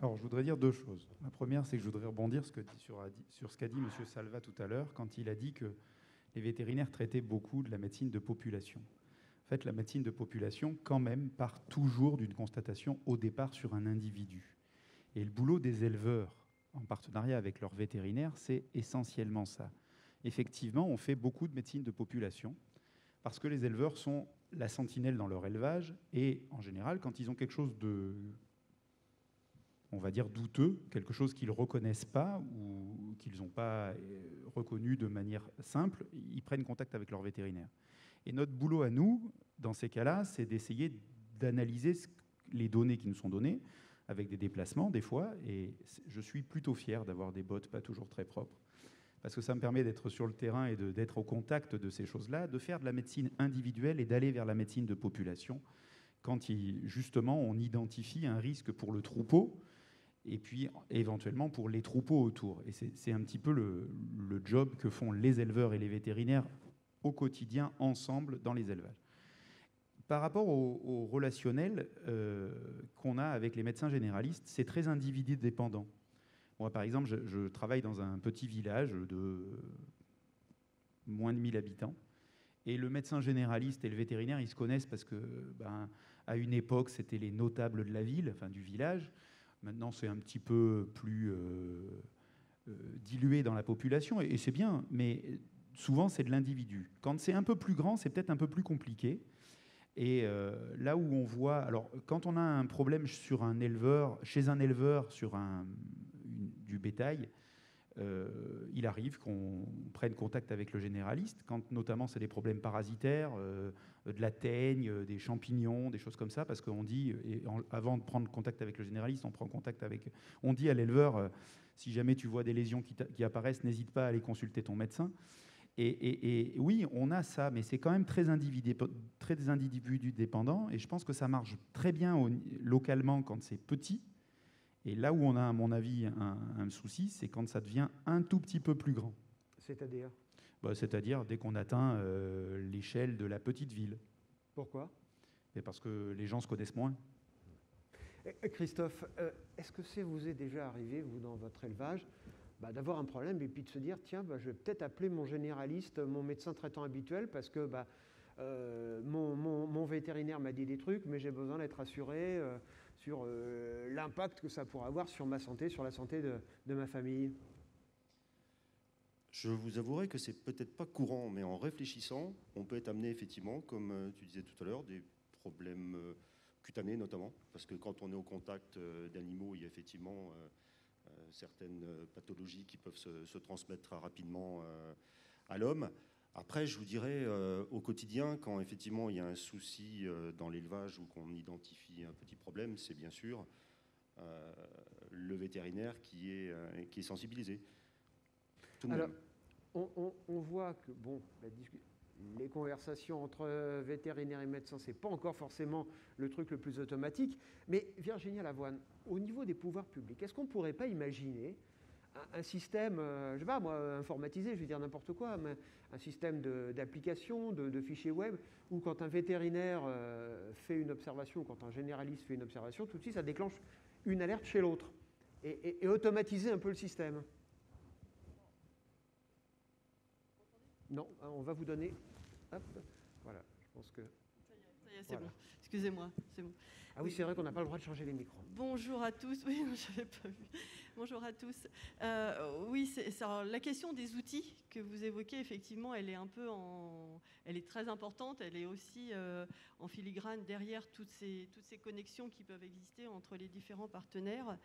alors, je voudrais dire deux choses. La première, c'est que je voudrais rebondir sur, ce qu'a dit M. Salva tout à l'heure, quand il a dit que les vétérinaires traitaient beaucoup de la médecine de population. En fait, la médecine de population, quand même, part toujours d'une constatation au départ sur un individu. Et le boulot des éleveurs, en partenariat avec leurs vétérinaires, c'est essentiellement ça. Effectivement, on fait beaucoup de médecine de population, parce que les éleveurs sont la sentinelle dans leur élevage, et en général, quand ils ont quelque chose de on va dire, douteux, quelque chose qu'ils ne reconnaissent pas ou qu'ils n'ont pas euh, reconnu de manière simple, ils prennent contact avec leur vétérinaire. Et notre boulot à nous, dans ces cas-là, c'est d'essayer d'analyser les données qui nous sont données, avec des déplacements des fois, et je suis plutôt fier d'avoir des bottes pas toujours très propres, parce que ça me permet d'être sur le terrain et d'être au contact de ces choses-là, de faire de la médecine individuelle et d'aller vers la médecine de population, quand justement on identifie un risque pour le troupeau, et puis éventuellement pour les troupeaux autour. Et c'est un petit peu le, job que font les éleveurs et les vétérinaires au quotidien ensemble dans les élevages. Par rapport au, relationnel euh, qu'on a avec les médecins généralistes, c'est très individu dépendant. Moi, par exemple, je, travaille dans un petit village de moins de 1000 habitants. Et le médecin généraliste et le vétérinaire, ils se connaissent parce que, ben, à une époque, c'était les notables de la ville, enfin du village. Maintenant, c'est un petit peu plus euh, euh, dilué dans la population, et, c'est bien, mais souvent, c'est de l'individu. Quand c'est un peu plus grand, c'est peut-être un peu plus compliqué. Et euh, là où on voit, alors quand on a un problème sur un éleveur, chez un éleveur, sur un, du bétail, euh, il arrive qu'on prenne contact avec le généraliste, quand notamment c'est des problèmes parasitaires, euh, de la teigne, euh, des champignons, des choses comme ça, parce qu'on dit, avant de prendre contact avec le généraliste, on prend contact avec, on dit à l'éleveur, si jamais tu vois des lésions qui, apparaissent, n'hésite pas à aller consulter ton médecin. Et, oui, on a ça, mais c'est quand même très, individu, très individu dépendant, et je pense que ça marche très bien localement quand c'est petit, et là où on a, à mon avis, un, souci, c'est quand ça devient un tout petit peu plus grand. C'est-à-dire? Bah, C'est-à-dire dès qu'on atteint euh, l'échelle de la petite ville. Pourquoi? Parce que les gens se connaissent moins. Eh, eh, Christophe, euh, est-ce que ça vous est déjà arrivé, vous, dans votre élevage, bah, d'avoir un problème et puis de se dire, tiens, bah, je vais peut-être appeler mon généraliste, mon médecin traitant habituel, parce que bah, euh, mon, mon, vétérinaire m'a dit des trucs, mais j'ai besoin d'être assuré sur euh, l'impact que ça pourrait avoir sur ma santé, sur la santé de, ma famille Je vous avouerai que c'est peut-être pas courant, mais en réfléchissant, on peut être amené effectivement, comme euh, tu disais tout à l'heure, des problèmes euh, cutanés notamment, parce que quand on est au contact d'animaux, il y a effectivement certaines pathologies qui peuvent se transmettre rapidement à l'homme. Après, je vous dirais, euh, au quotidien, quand effectivement il y a un souci euh, dans l'élevage ou qu'on identifie un petit problème, c'est bien sûr euh, le vétérinaire qui est, qui est sensibilisé. Alors, on, voit que bon, les conversations entre vétérinaires et médecins, c'est pas encore forcément le truc le plus automatique. Mais Virginie Lavoine, au niveau des pouvoirs publics, est-ce qu'on ne pourrait pas imaginer un, système, je sais pas moi, informatisé, je vais dire n'importe quoi, mais un système d'application, de, fichiers web, où quand un vétérinaire euh, fait une observation, quand un généraliste fait une observation, tout de suite ça déclenche une alerte chez l'autre, et, automatiser un peu le système. Non, hein, on va vous donner. Hop, voilà, je pense que. Ça y est, c'est bon. Excusez-moi, c'est bon. Ah oui, c'est vrai qu'on n'a pas le droit de changer les micros. Bonjour à tous. Oui, je n'avais pas vu. Bonjour à tous. Euh, oui, c'est, la question des outils que vous évoquez, effectivement, elle est un peu en, elle est très importante. Elle est aussi euh, en filigrane derrière toutes ces, toutes ces connexions qui peuvent exister entre les différents partenaires.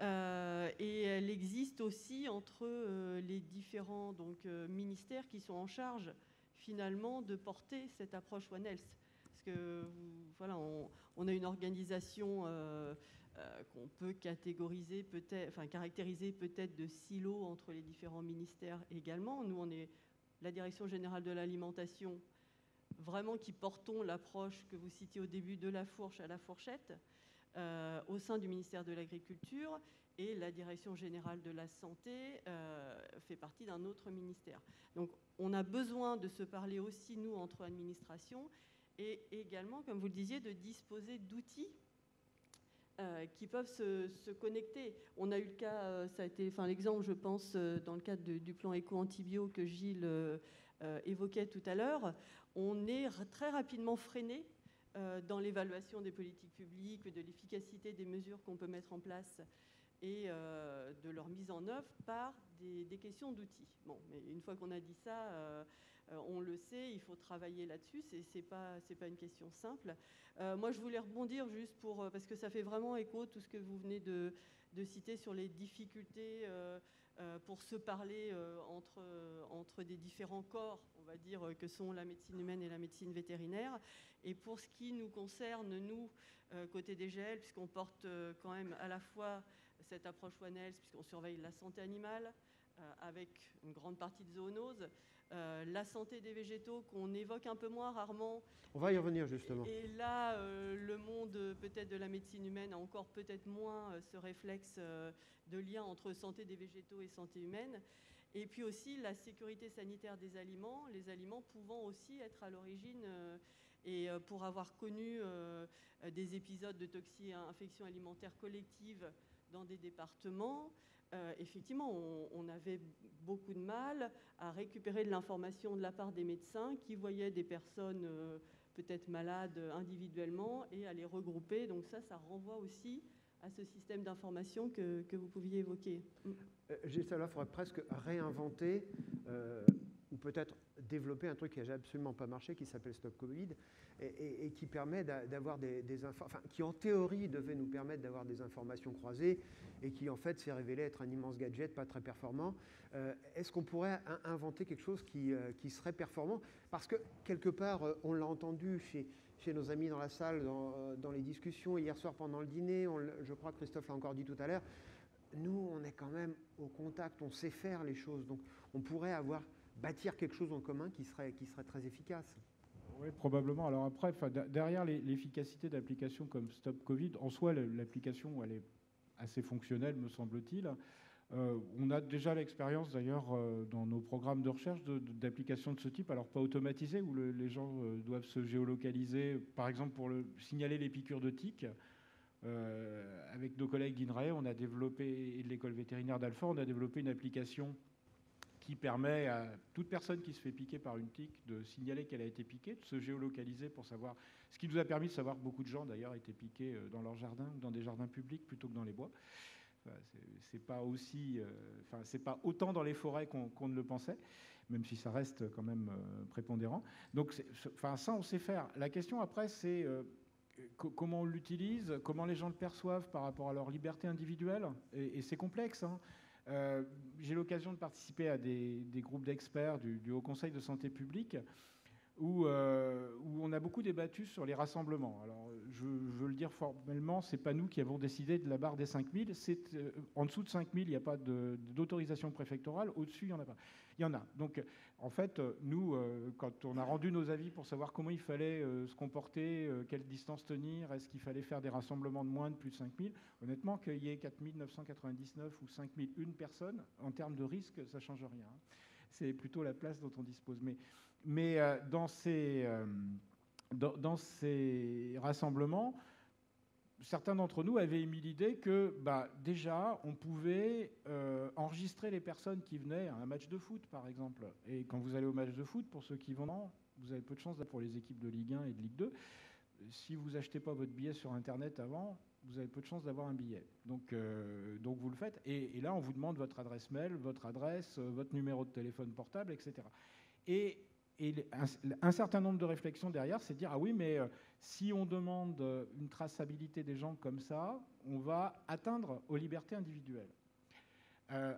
Euh, et elle existe aussi entre les différents donc, ministères qui sont en charge finalement de porter cette approche One Health. Parce que voilà, on, a une organisation qu'on peut catégoriser peut-être, caractériser peut-être de silos entre les différents ministères également. Nous, on est la Direction générale de l'alimentation, vraiment qui portons l'approche que vous citiez au début de la fourche à la fourchette, euh, au sein du ministère de l'Agriculture, et la Direction générale de la santé euh, fait partie d'un autre ministère. Donc on a besoin de se parler aussi, nous, entre administrations, et également, comme vous le disiez, de disposer d'outils euh, qui peuvent se, connecter. On a eu le cas, euh, ça a été, enfin l'exemple, je pense, euh, dans le cadre du plan éco-antibio que Gilles évoquait tout à l'heure. On est très rapidement freiné dans l'évaluation des politiques publiques, de l'efficacité des mesures qu'on peut mettre en place et de leur mise en œuvre par des, questions d'outils. Bon, une fois qu'on a dit ça, euh, on le sait, il faut travailler là-dessus. Ce n'est pas, pas une question simple. Euh, moi, je voulais rebondir juste pour, euh, parce que ça fait vraiment écho tout ce que vous venez de, citer sur les difficultés pour se parler entre, entre des différents corps, on va dire, que sont la médecine humaine et la médecine vétérinaire. Et pour ce qui nous concerne, nous, côté des GL, puisqu'on porte quand même à la fois cette approche One Health, puisqu'on surveille la santé animale, avec une grande partie de zoonose, euh, la santé des végétaux qu'on évoque un peu moins rarement. On va y revenir justement. Et là, euh, le monde peut-être de la médecine humaine a encore peut-être moins euh, ce réflexe de lien entre santé des végétaux et santé humaine. Et puis aussi la sécurité sanitaire des aliments, les aliments pouvant aussi être à l'origine, et pour avoir connu des épisodes de toxi-infection alimentaire collective dans des départements, euh, effectivement, on, avait beaucoup de mal à récupérer de l'information de la part des médecins qui voyaient des personnes euh, peut-être malades individuellement et à les regrouper. Donc ça, ça renvoie aussi à ce système d'information que, vous pouviez évoquer. Euh, Juste là, il faudrait presque réinventer ou peut-être développer un truc qui n'a absolument pas marché, qui s'appelle Stop Covid, et, qui permet d'avoir des, des qui en théorie devait nous permettre d'avoir des informations croisées, et qui en fait s'est révélé être un immense gadget pas très performant. Euh, est-ce qu'on pourrait inventer quelque chose qui, euh, qui, serait performant? Parce que quelque part, euh, on l'a entendu chez, chez nos amis dans la salle, dans, dans les discussions, hier soir pendant le dîner, je crois que Christophe l'a encore dit tout à l'heure, nous, on est quand même au contact, on sait faire les choses. Donc on pourrait avoir bâtir quelque chose en commun qui serait, qui serait très efficace. Oui, probablement. Alors après, derrière l'efficacité d'applications comme Stop Covid, en soi, l'application, elle est assez fonctionnelle, me semble-t-il. Euh, on a déjà l'expérience d'ailleurs euh, dans nos programmes de recherche d'applications de, ce type, alors pas automatisées, où les gens euh, doivent se géolocaliser, par exemple pour le, signaler les piqûres de tiques. avec nos collègues d'INRAE, on a développé, et de l'école vétérinaire d'Alpha, on a développé une application qui permet à toute personne qui se fait piquer par une tique de signaler qu'elle a été piquée, de se géolocaliser pour savoir. Ce qui nous a permis de savoir que beaucoup de gens, d'ailleurs, étaient piqués euh, dans leur jardin ou dans des jardins publics plutôt que dans les bois. c'est pas aussi, euh, enfin, c'est pas autant dans les forêts qu'on ne le pensait, même si ça reste quand même euh, prépondérant. Donc, enfin, ça, on sait faire. La question après, c'est comment on l'utilise, comment les gens le perçoivent par rapport à leur liberté individuelle, et, c'est complexe. Hein. Euh, j'ai l'occasion de participer à des, groupes d'experts du, Haut Conseil de santé publique où, euh, où, on a beaucoup débattu sur les rassemblements. Alors, je, veux le dire formellement, ce n'est pas nous qui avons décidé de la barre des 5000. Euh, en dessous de 5000, il n'y a pas d'autorisation préfectorale. Au-dessus, il n'y en a pas. Il y en a. Donc, en fait, nous, euh, quand on a rendu nos avis pour savoir comment il fallait se comporter, quelle distance tenir, est-ce qu'il fallait faire des rassemblements de moins de plus de 5000, honnêtement, qu'il y ait 4999 ou 5001 personnes, en termes de risque, ça ne change rien. C'est plutôt la place dont on dispose. Mais mais euh, dans, ces, euh, dans, ces rassemblements, certains d'entre nous avaient émis l'idée que bah, déjà, on pouvait euh, enregistrer les personnes qui venaient à un match de foot, par exemple. Et quand vous allez au match de foot, pour ceux qui vont, vous avez peu de chance pour les équipes de Ligue 1 et de Ligue 2. Si vous n'achetez pas votre billet sur Internet avant, vous avez peu de chance d'avoir un billet. Donc, donc vous le faites. Et, et, là, on vous demande votre adresse mail, votre adresse, votre numéro de téléphone portable, etc. Et et un, certain nombre de réflexions derrière, c'est de dire, ah oui, mais euh, si on demande euh, une traçabilité des gens comme ça, on va atteindre aux libertés individuelles. Euh,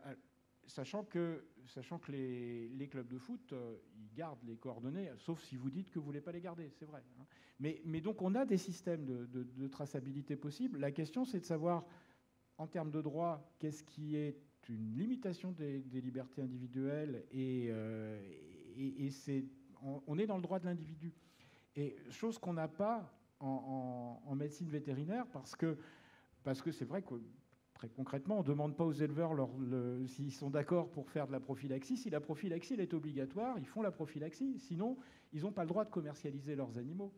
sachant que, sachant que les, clubs de foot, ils gardent les coordonnées, sauf si vous dites que vous ne voulez pas les garder, c'est vrai. Hein. Mais, donc on a des systèmes de, traçabilité possibles. La question, c'est de savoir, en termes de droit, qu'est-ce qui est une limitation des, libertés individuelles et, et, on, est dans le droit de l'individu. Et chose qu'on n'a pas en, médecine vétérinaire, parce que parce que c'est vrai que très concrètement, on ne demande pas aux éleveurs s'ils sont d'accord pour faire de la prophylaxie. Si la prophylaxie elle est obligatoire, ils font la prophylaxie. Sinon, ils n'ont pas le droit de commercialiser leurs animaux.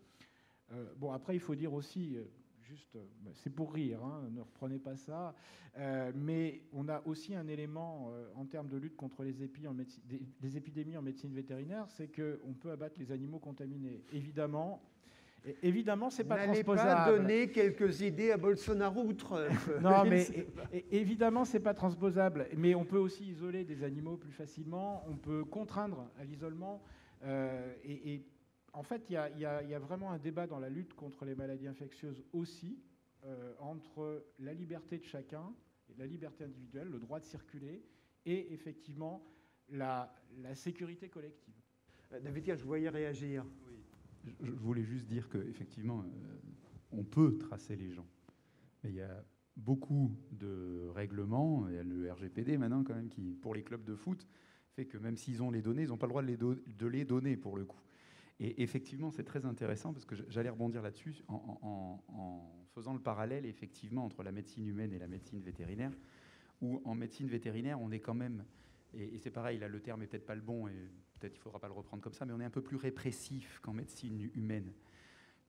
Euh, bon, après, il faut dire aussi, euh, juste, euh, c'est pour rire, hein, ne reprenez pas ça. Euh, mais on a aussi un élément euh, en termes de lutte contre les, épidémies en médecine vétérinaire, c'est qu'on peut abattre les animaux contaminés. Évidemment, Évidemment, c'est pas transposable. Pas donner quelques idées à Bolsonaro outre. (laughs) non, (laughs) mais évidemment, c'est pas transposable. Mais on peut aussi isoler des animaux plus facilement. On peut contraindre à l'isolement. et, en fait, il y, a vraiment un débat dans la lutte contre les maladies infectieuses aussi, euh, entre la liberté de chacun, la liberté individuelle, le droit de circuler, et effectivement la, sécurité collective. Euh, David, je voyais réagir? Oui. Je, voulais juste dire qu'effectivement, euh, on peut tracer les gens. Mais il y a beaucoup de règlements, il y a le RGPD maintenant quand même, qui, pour les clubs de foot, fait que même s'ils ont les données, ils n'ont pas le droit de les donner pour le coup. Et effectivement, c'est très intéressant parce que j'allais rebondir là-dessus en, faisant le parallèle effectivement entre la médecine humaine et la médecine vétérinaire, où en médecine vétérinaire, on est quand même, et, c'est pareil, là le terme est peut-être pas le bon, et peut-être il faudra pas le reprendre comme ça, mais on est un peu plus répressif qu'en médecine humaine.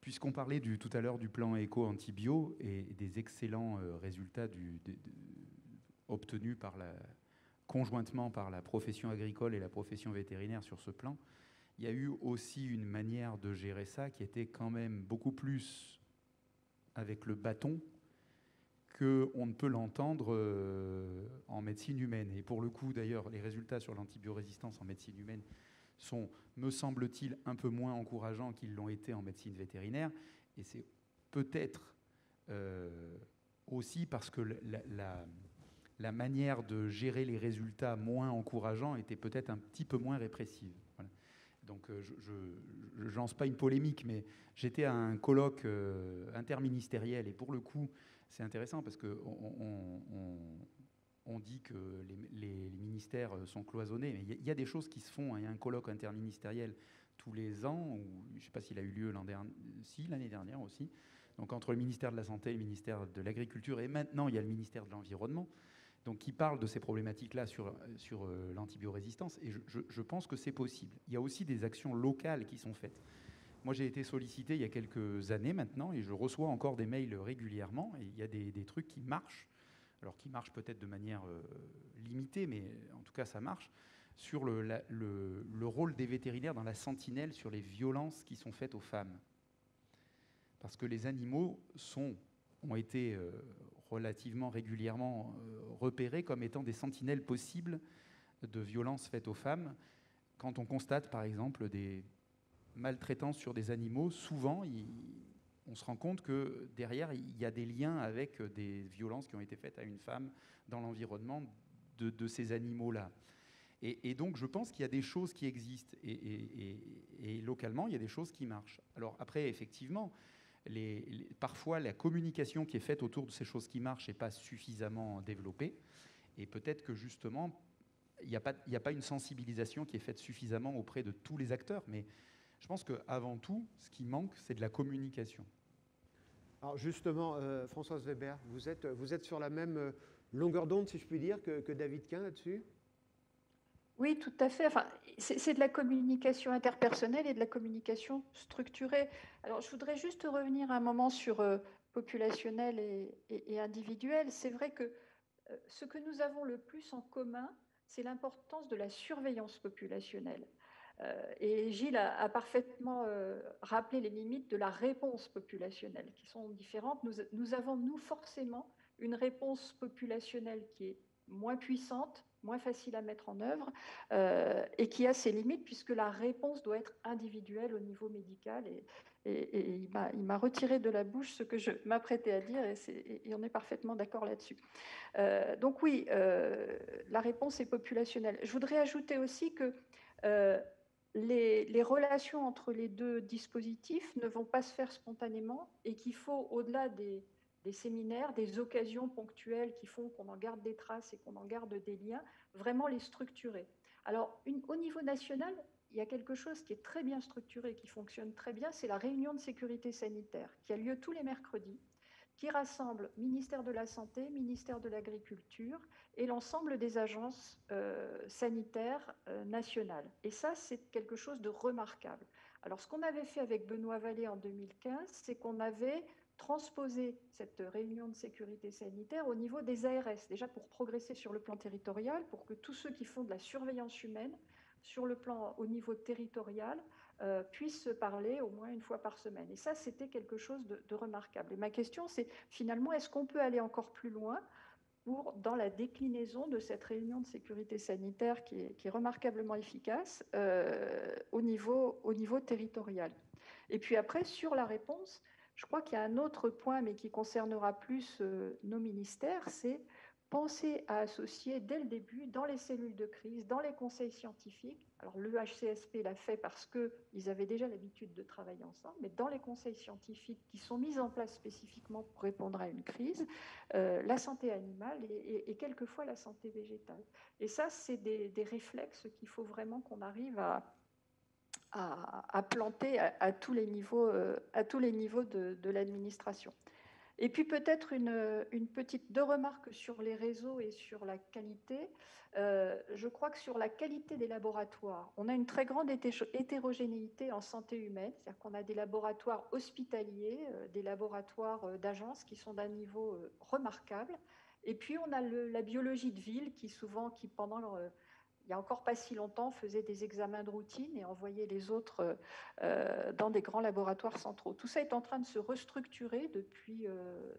Puisqu'on parlait tout à l'heure du plan éco-antibio et des excellents euh, résultats obtenus conjointement par la profession agricole et la profession vétérinaire sur ce plan, il y a eu aussi une manière de gérer ça qui était quand même beaucoup plus avec le bâton qu'on ne peut l'entendre euh, en médecine humaine. Et pour le coup, d'ailleurs, les résultats sur l'antibiorésistance en médecine humaine sont, me semble-t-il, un peu moins encourageants qu'ils l'ont été en médecine vétérinaire. Et c'est peut-être aussi parce que la, la, manière de gérer les résultats moins encourageants était peut-être un petit peu moins répressive. Donc je ne lance pas une polémique, mais j'étais à un colloque interministériel et pour le coup, c'est intéressant parce qu'on on, on, dit que les, ministères sont cloisonnés, mais il y, a des choses qui se font. Hein. Il y a un colloque interministériel tous les ans, ou je ne sais pas s'il a eu lieu l'an si l'année dernière aussi. Donc entre le ministère de la Santé, le ministère de l'Agriculture et maintenant il y a le ministère de l'Environnement, donc qui parle de ces problématiques-là sur, sur euh, l'antibiorésistance. Et je, je pense que c'est possible. Il y a aussi des actions locales qui sont faites. Moi, j'ai été sollicité il y a quelques années maintenant et je reçois encore des mails régulièrement et il y a des, trucs qui marchent, alors qui marchent peut-être de manière euh, limitée, mais en tout cas ça marche, sur le, le, rôle des vétérinaires dans la sentinelle sur les violences qui sont faites aux femmes. Parce que les animaux sont, ont été euh, relativement régulièrement euh, repérés comme étant des sentinelles possibles de violences faites aux femmes. Quand on constate par exemple des, maltraitance sur des animaux, souvent, on se rend compte que derrière, il y a des liens avec des violences qui ont été faites à une femme dans l'environnement de, ces animaux-là. Et, donc, je pense qu'il y a des choses qui existent et, localement, il y a des choses qui marchent. Alors après, effectivement, parfois, la communication qui est faite autour de ces choses qui marchent n'est pas suffisamment développée. Et peut-être que justement, il n'y a, pas une sensibilisation qui est faite suffisamment auprès de tous les acteurs. Mais je pense qu'avant tout, ce qui manque, c'est de la communication. Alors justement, euh, Françoise Weber, vous êtes, sur la même euh, longueur d'onde, si je puis dire, que, David Quin là-dessus? Oui, tout à fait. Enfin, c'est de la communication interpersonnelle et de la communication structurée. Alors, je voudrais juste revenir un moment sur euh, populationnel et, et, individuel. C'est vrai que ce que nous avons le plus en commun, c'est l'importance de la surveillance populationnelle. Euh, et Gilles a, parfaitement euh, rappelé les limites de la réponse populationnelle, qui sont différentes. Nous, avons, nous, forcément, une réponse populationnelle qui est moins puissante, moins facile à mettre en œuvre, euh, et qui a ses limites, puisque la réponse doit être individuelle au niveau médical. Et, il m'a retiré de la bouche ce que je m'apprêtais à dire, et, et, on est parfaitement d'accord là-dessus. donc oui, la réponse est populationnelle. Je voudrais ajouter aussi que les, relations entre les deux dispositifs ne vont pas se faire spontanément et qu'il faut, au-delà des, séminaires, des occasions ponctuelles qui font qu'on en garde des traces et qu'on en garde des liens, vraiment les structurer. Alors, au niveau national, il y a quelque chose qui est très bien structuré, qui fonctionne très bien, c'est la réunion de sécurité sanitaire qui a lieu tous les mercredis qui rassemble ministère de la Santé, ministère de l'Agriculture et l'ensemble des agences euh, sanitaires euh, nationales. Et ça, c'est quelque chose de remarquable. Alors, ce qu'on avait fait avec Benoît Vallée en 2015, c'est qu'on avait transposé cette réunion de sécurité sanitaire au niveau des ARS, déjà pour progresser sur le plan territorial, pour que tous ceux qui font de la surveillance humaine sur le plan au niveau territorial euh, puissent se parler au moins une fois par semaine. Et ça, c'était quelque chose de, remarquable. Et ma question, c'est finalement, est-ce qu'on peut aller encore plus loin pour, dans la déclinaison de cette réunion de sécurité sanitaire qui est, remarquablement efficace euh, au niveau territorial? Et puis après, sur la réponse, je crois qu'il y a un autre point, mais qui concernera plus euh, nos ministères, c'est penser à associer dès le début, dans les cellules de crise, dans les conseils scientifiques, alors le HCSP l'a fait parce qu'ils avaient déjà l'habitude de travailler ensemble, mais dans les conseils scientifiques qui sont mis en place spécifiquement pour répondre à une crise, euh, la santé animale et, quelquefois la santé végétale. Et ça, c'est des, réflexes qu'il faut vraiment qu'on arrive à, à, planter à, tous les niveaux, euh, à tous les niveaux de l'administration. Et puis peut-être une, petite deux remarques sur les réseaux et sur la qualité. Euh, je crois que sur la qualité des laboratoires, on a une très grande hétérogénéité en santé humaine, c'est-à-dire qu'on a des laboratoires hospitaliers, euh, des laboratoires euh, d'agence qui sont d'un niveau remarquable. Et puis on a la biologie de ville qui souvent, qui pendant il n'y a encore pas si longtemps, faisait des examens de routine et envoyait les autres euh, dans des grands laboratoires centraux. Tout ça est en train de se restructurer depuis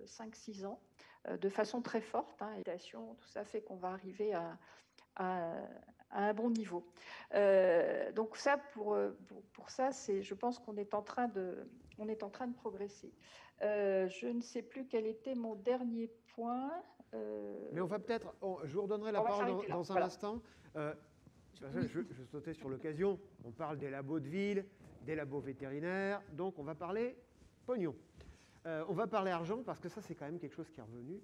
5-6 euh, ans euh, de façon très forte. Hein, tout ça fait qu'on va arriver à, un bon niveau. donc ça, pour, pour, ça, c'est, je pense qu'on est en train de, on est en train de progresser. je ne sais plus quel était mon dernier point. Mais on va peut-être, je vous redonnerai la parole dans, un instant. je, je, sautais sur l'occasion. On parle des labos de ville, des labos vétérinaires, donc on va parler pognon. Euh, on va parler argent parce que ça, c'est quand même quelque chose qui est revenu.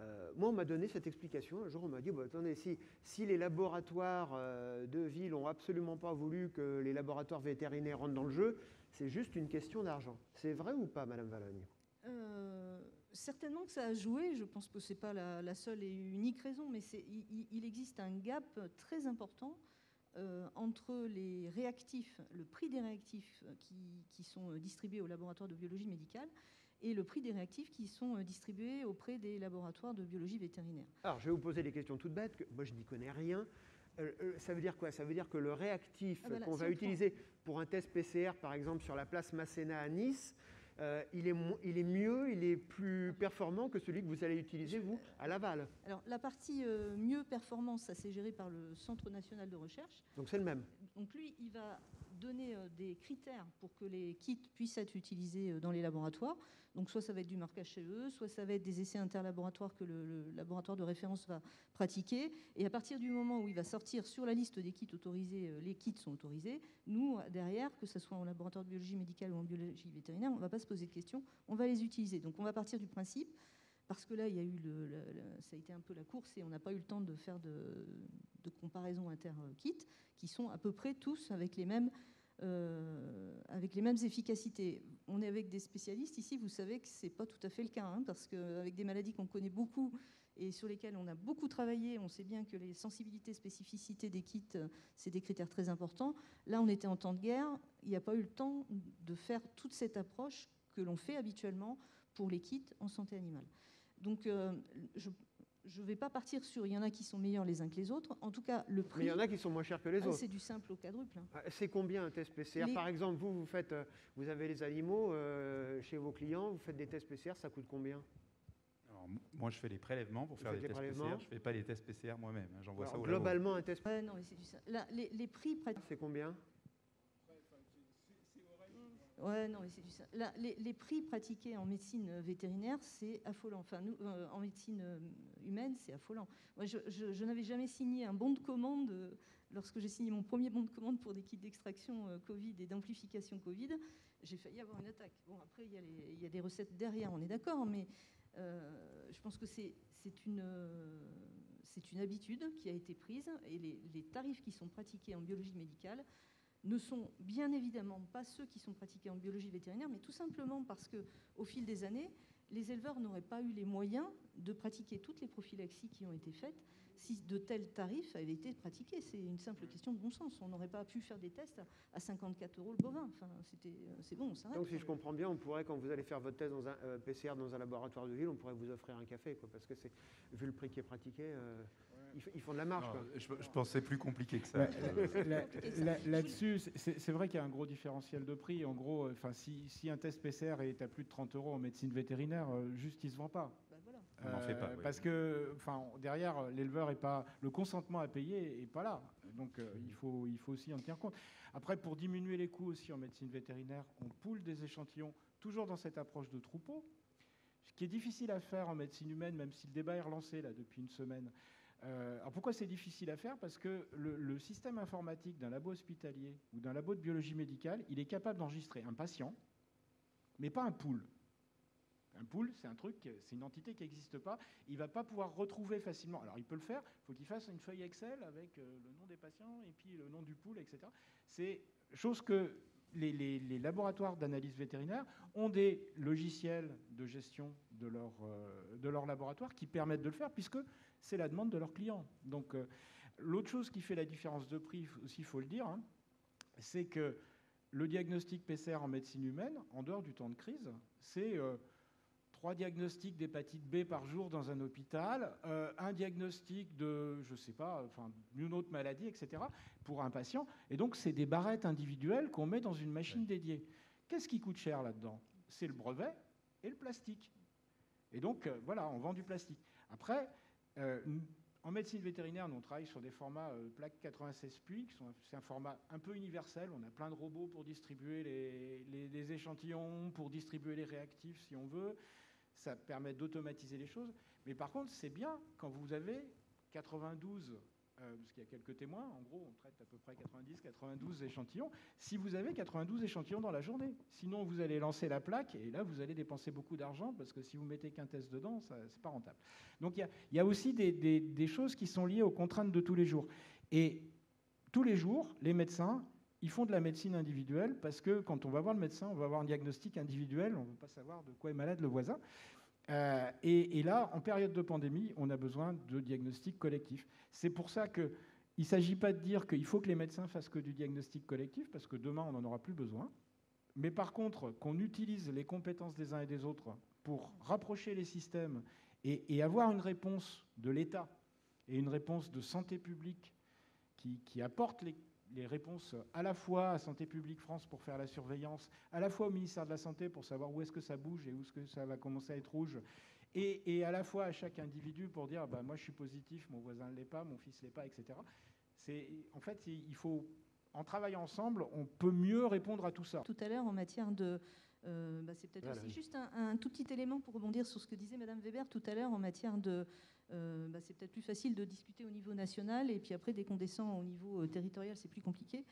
Euh, moi, on m'a donné cette explication. Un jour, on m'a dit bah, attendez, si, si, les laboratoires euh, de ville n'ont absolument pas voulu que les laboratoires vétérinaires rentrent dans le jeu, c'est juste une question d'argent. C'est vrai ou pas, Madame Valogne? Certainement que ça a joué. Je pense que ce n'est pas la, seule et unique raison, mais il, il, existe un gap très important entre les réactifs, le prix des réactifs qui, qui sont distribués aux laboratoires de biologie médicale et le prix des réactifs qui sont euh, distribués auprès des laboratoires de biologie vétérinaire. Alors, je vais vous poser des questions toutes bêtes. Que, moi, je n'y connais rien. Euh, euh, ça veut dire quoi? Ça veut dire que le réactif ah, qu'on va utiliser pour un test PCR, par exemple, sur la place Masséna à Nice, il, est il, est mieux, il est plus performant que celui que vous allez utiliser, vous, à Laval Alors, la partie mieux performance, ça c'est géré par le Centre national de recherche. Donc, c'est le même Donc, lui, il va donner des critères pour que les kits puissent être utilisés dans les laboratoires. Donc soit ça va être du marquage chez eux, soit ça va être des essais interlaboratoires que le, laboratoire de référence va pratiquer. Et à partir du moment où il va sortir sur la liste des kits autorisés, euh, les kits sont autorisés, nous, derrière, que ce soit en laboratoire de biologie médicale ou en biologie vétérinaire, on ne va pas se poser de questions, on va les utiliser. Donc on va partir du principe parce que là, il y a eu le, ça a été un peu la course et on n'a pas eu le temps de faire de, de comparaison inter-kits, qui sont à peu près tous avec les mêmes euh, avec les mêmes efficacités. On est avec des spécialistes ici, vous savez que ce n'est pas tout à fait le cas, hein, parce qu'avec des maladies qu'on connaît beaucoup et sur lesquelles on a beaucoup travaillé, on sait bien que les sensibilités, spécificités des kits, c'est des critères très importants. Là, on était en temps de guerre, il n'y a pas eu le temps de faire toute cette approche que l'on fait habituellement pour les kits en santé animale. Donc, euh, je, je ne vais pas partir sur. Il y en a qui sont meilleurs les uns que les autres. En tout cas, le prix. Mais il y en a qui sont moins chers que les ah, autres. C'est du simple au quadruple. Hein. Ah, c'est combien un test PCR Par exemple, vous, vous faites, euh, vous avez les animaux euh, chez vos clients, vous faites des tests PCR, ça coûte combien? Alors, moi, je fais les prélèvements pour faire des tests PCR. Je ne fais pas les tests PCR moi-même. Hein, j'envoie ça au Globalement, un test. Ouais, non, mais c'est du... Là, les, les prix. C'est combien? Ouais, non, les, prix pratiqués en médecine vétérinaire, c'est affolant. Euh, en médecine euh, humaine, c'est affolant. Moi, je, n'avais jamais signé un bon de commande. Euh, lorsque j'ai signé mon premier bon de commande pour des kits d'extraction Covid et d'amplification Covid, j'ai failli avoir une attaque. Bon, après, il y, a des recettes derrière, on est d'accord, mais je pense que c'est une, habitude qui a été prise et les tarifs qui sont pratiqués en biologie médicale ne sont bien évidemment pas ceux qui sont pratiqués en biologie vétérinaire, mais tout simplement parce que, au fil des années, les éleveurs n'auraient pas eu les moyens de pratiquer toutes les prophylaxies qui ont été faites si de tels tarifs avaient été pratiqués. C'est une simple question de bon sens. On n'aurait pas pu faire des tests à 54 euros le bovin. C'était, c'est bon, ça. Donc, si je comprends bien, on pourrait, quand vous allez faire votre test dans un euh, PCR dans un laboratoire de ville, on pourrait vous offrir un café, parce que vu le prix qui est pratiqué. Euh, ils font de la marge. Je, je, pensais plus compliqué que ça. Là-dessus, c'est vrai qu'il y a un gros différentiel de prix. En gros, enfin, si, si, un test PCR est à plus de 30 euros en médecine vétérinaire, euh, juste il se vend pas. Bah, On fait pas. Euh, parce que, enfin, derrière, l'éleveur est pas, le consentement à payer est pas là. Donc, euh, il faut, il faut aussi en tenir compte. Après, pour diminuer les coûts aussi en médecine vétérinaire, on poule des échantillons, toujours dans cette approche de troupeau, ce qui est difficile à faire en médecine humaine, même si le débat est relancé là depuis une semaine. Euh, alors pourquoi c'est difficile à faire? Parce que le, système informatique d'un labo hospitalier ou d'un labo de biologie médicale, il est capable d'enregistrer un patient, mais pas un pool. Un pool, c'est un truc, c'est une entité qui n'existe pas. Il ne va pas pouvoir retrouver facilement. Alors il peut le faire, il faut qu'il fasse une feuille Excel avec euh, le nom des patients et puis le nom du pool, etc. C'est chose que les, laboratoires d'analyse vétérinaire ont des logiciels de gestion de leur, euh, de leur laboratoire qui permettent de le faire, puisque c'est la demande de leurs clients. Donc, euh, l'autre chose qui fait la différence de prix, aussi, il faut le dire, hein, c'est que le diagnostic PCR en médecine humaine, en dehors du temps de crise, c'est euh, trois diagnostics d'hépatite B par jour dans un hôpital, euh, un diagnostic de, je sais pas, enfin, d'une autre maladie, etc., pour un patient. Et donc, c'est des barrettes individuelles qu'on met dans une machine dédiée. Qu'est-ce qui coûte cher là-dedans? C'est le brevet et le plastique. Et donc, voilà, on vend du plastique. Après, euh, en médecine vétérinaire, nous, on travaille sur des formats euh, plaques 96 puits, c'est un format un peu universel. On a plein de robots pour distribuer les, les échantillons, pour distribuer les réactifs si on veut. Ça permet d'automatiser les choses. Mais par contre, c'est bien quand vous avez 92 euh, parce qu'il y a quelques témoins, en gros, on traite à peu près 90-92 échantillons. Si vous avez 92 échantillons dans la journée, sinon vous allez lancer la plaque et là vous allez dépenser beaucoup d'argent parce que si vous mettez qu'un test dedans, ce n'est pas rentable. Donc il y, a, aussi des, choses qui sont liées aux contraintes de tous les jours. Et tous les jours, les médecins, ils font de la médecine individuelle parce que quand on va voir le médecin, on va avoir un diagnostic individuel, on ne veut pas savoir de quoi est malade le voisin. Euh, et, là, en période de pandémie, on a besoin de diagnostics collectifs. C'est pour ça qu'il ne s'agit pas de dire qu'il faut que les médecins fassent que du diagnostic collectif, parce que demain, on n'en aura plus besoin. Mais par contre, qu'on utilise les compétences des uns et des autres pour rapprocher les systèmes et, avoir une réponse de l'État et une réponse de santé publique qui, qui apporte les, les réponses à la fois à Santé publique France pour faire la surveillance, à la fois au ministère de la Santé pour savoir où est-ce que ça bouge et où est-ce que ça va commencer à être rouge, et, à la fois à chaque individu pour dire bah, moi je suis positif, mon voisin ne l'est pas, mon fils ne l'est pas, etc. C'est, en fait, il faut, en travaillant ensemble, on peut mieux répondre à tout ça. Tout à l'heure, en matière de, euh, bah, c'est peut-être aussi juste un, tout petit élément pour rebondir sur ce que disait Madame Weber tout à l'heure en matière de. Euh, bah, c'est peut-être plus facile de discuter au niveau national et puis après, dès qu'on descend au niveau euh, territorial, c'est plus compliqué.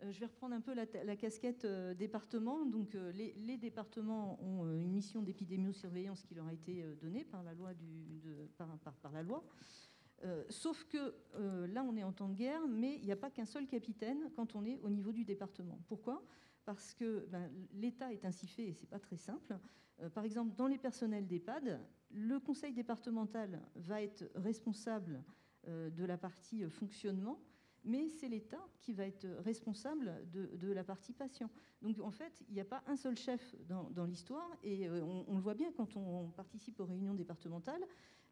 je vais reprendre un peu la, casquette département. Donc, les, départements ont une mission d'épidémiosurveillance qui leur a été donnée par la loi. Sauf que là, on est en temps de guerre, mais il n'y a pas qu'un seul capitaine quand on est au niveau du département. Pourquoi? Parce que ben, l'État est ainsi fait et ce n'est pas très simple. Euh, par exemple, dans les personnels d'EHPAD, le conseil départemental va être responsable euh, de la partie euh, fonctionnement, mais c'est l'État qui va être responsable de, la partie patient. Donc en fait, il n'y a pas un seul chef dans, l'histoire, et on, le voit bien quand on participe aux réunions départementales,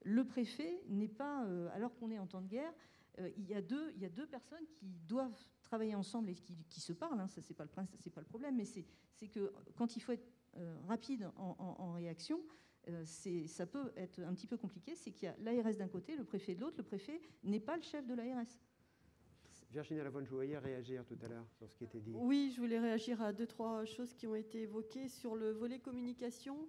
le préfet n'est pas, alors qu'on est en temps de guerre, il, y a deux, personnes qui doivent travailler ensemble et qui, se parlent, hein, ça c'est pas pas le problème, mais c'est que quand il faut être rapide en, réaction, euh, ça peut être un petit peu compliqué. C'est qu'il y a l'ARS d'un côté, le préfet de l'autre. Le préfet n'est pas le chef de l'ARS. Virginie Lavonne, je voyais réagir tout à l'heure sur ce qui était dit. Oui, je voulais réagir à deux, trois choses qui ont été évoquées. Sur le volet communication,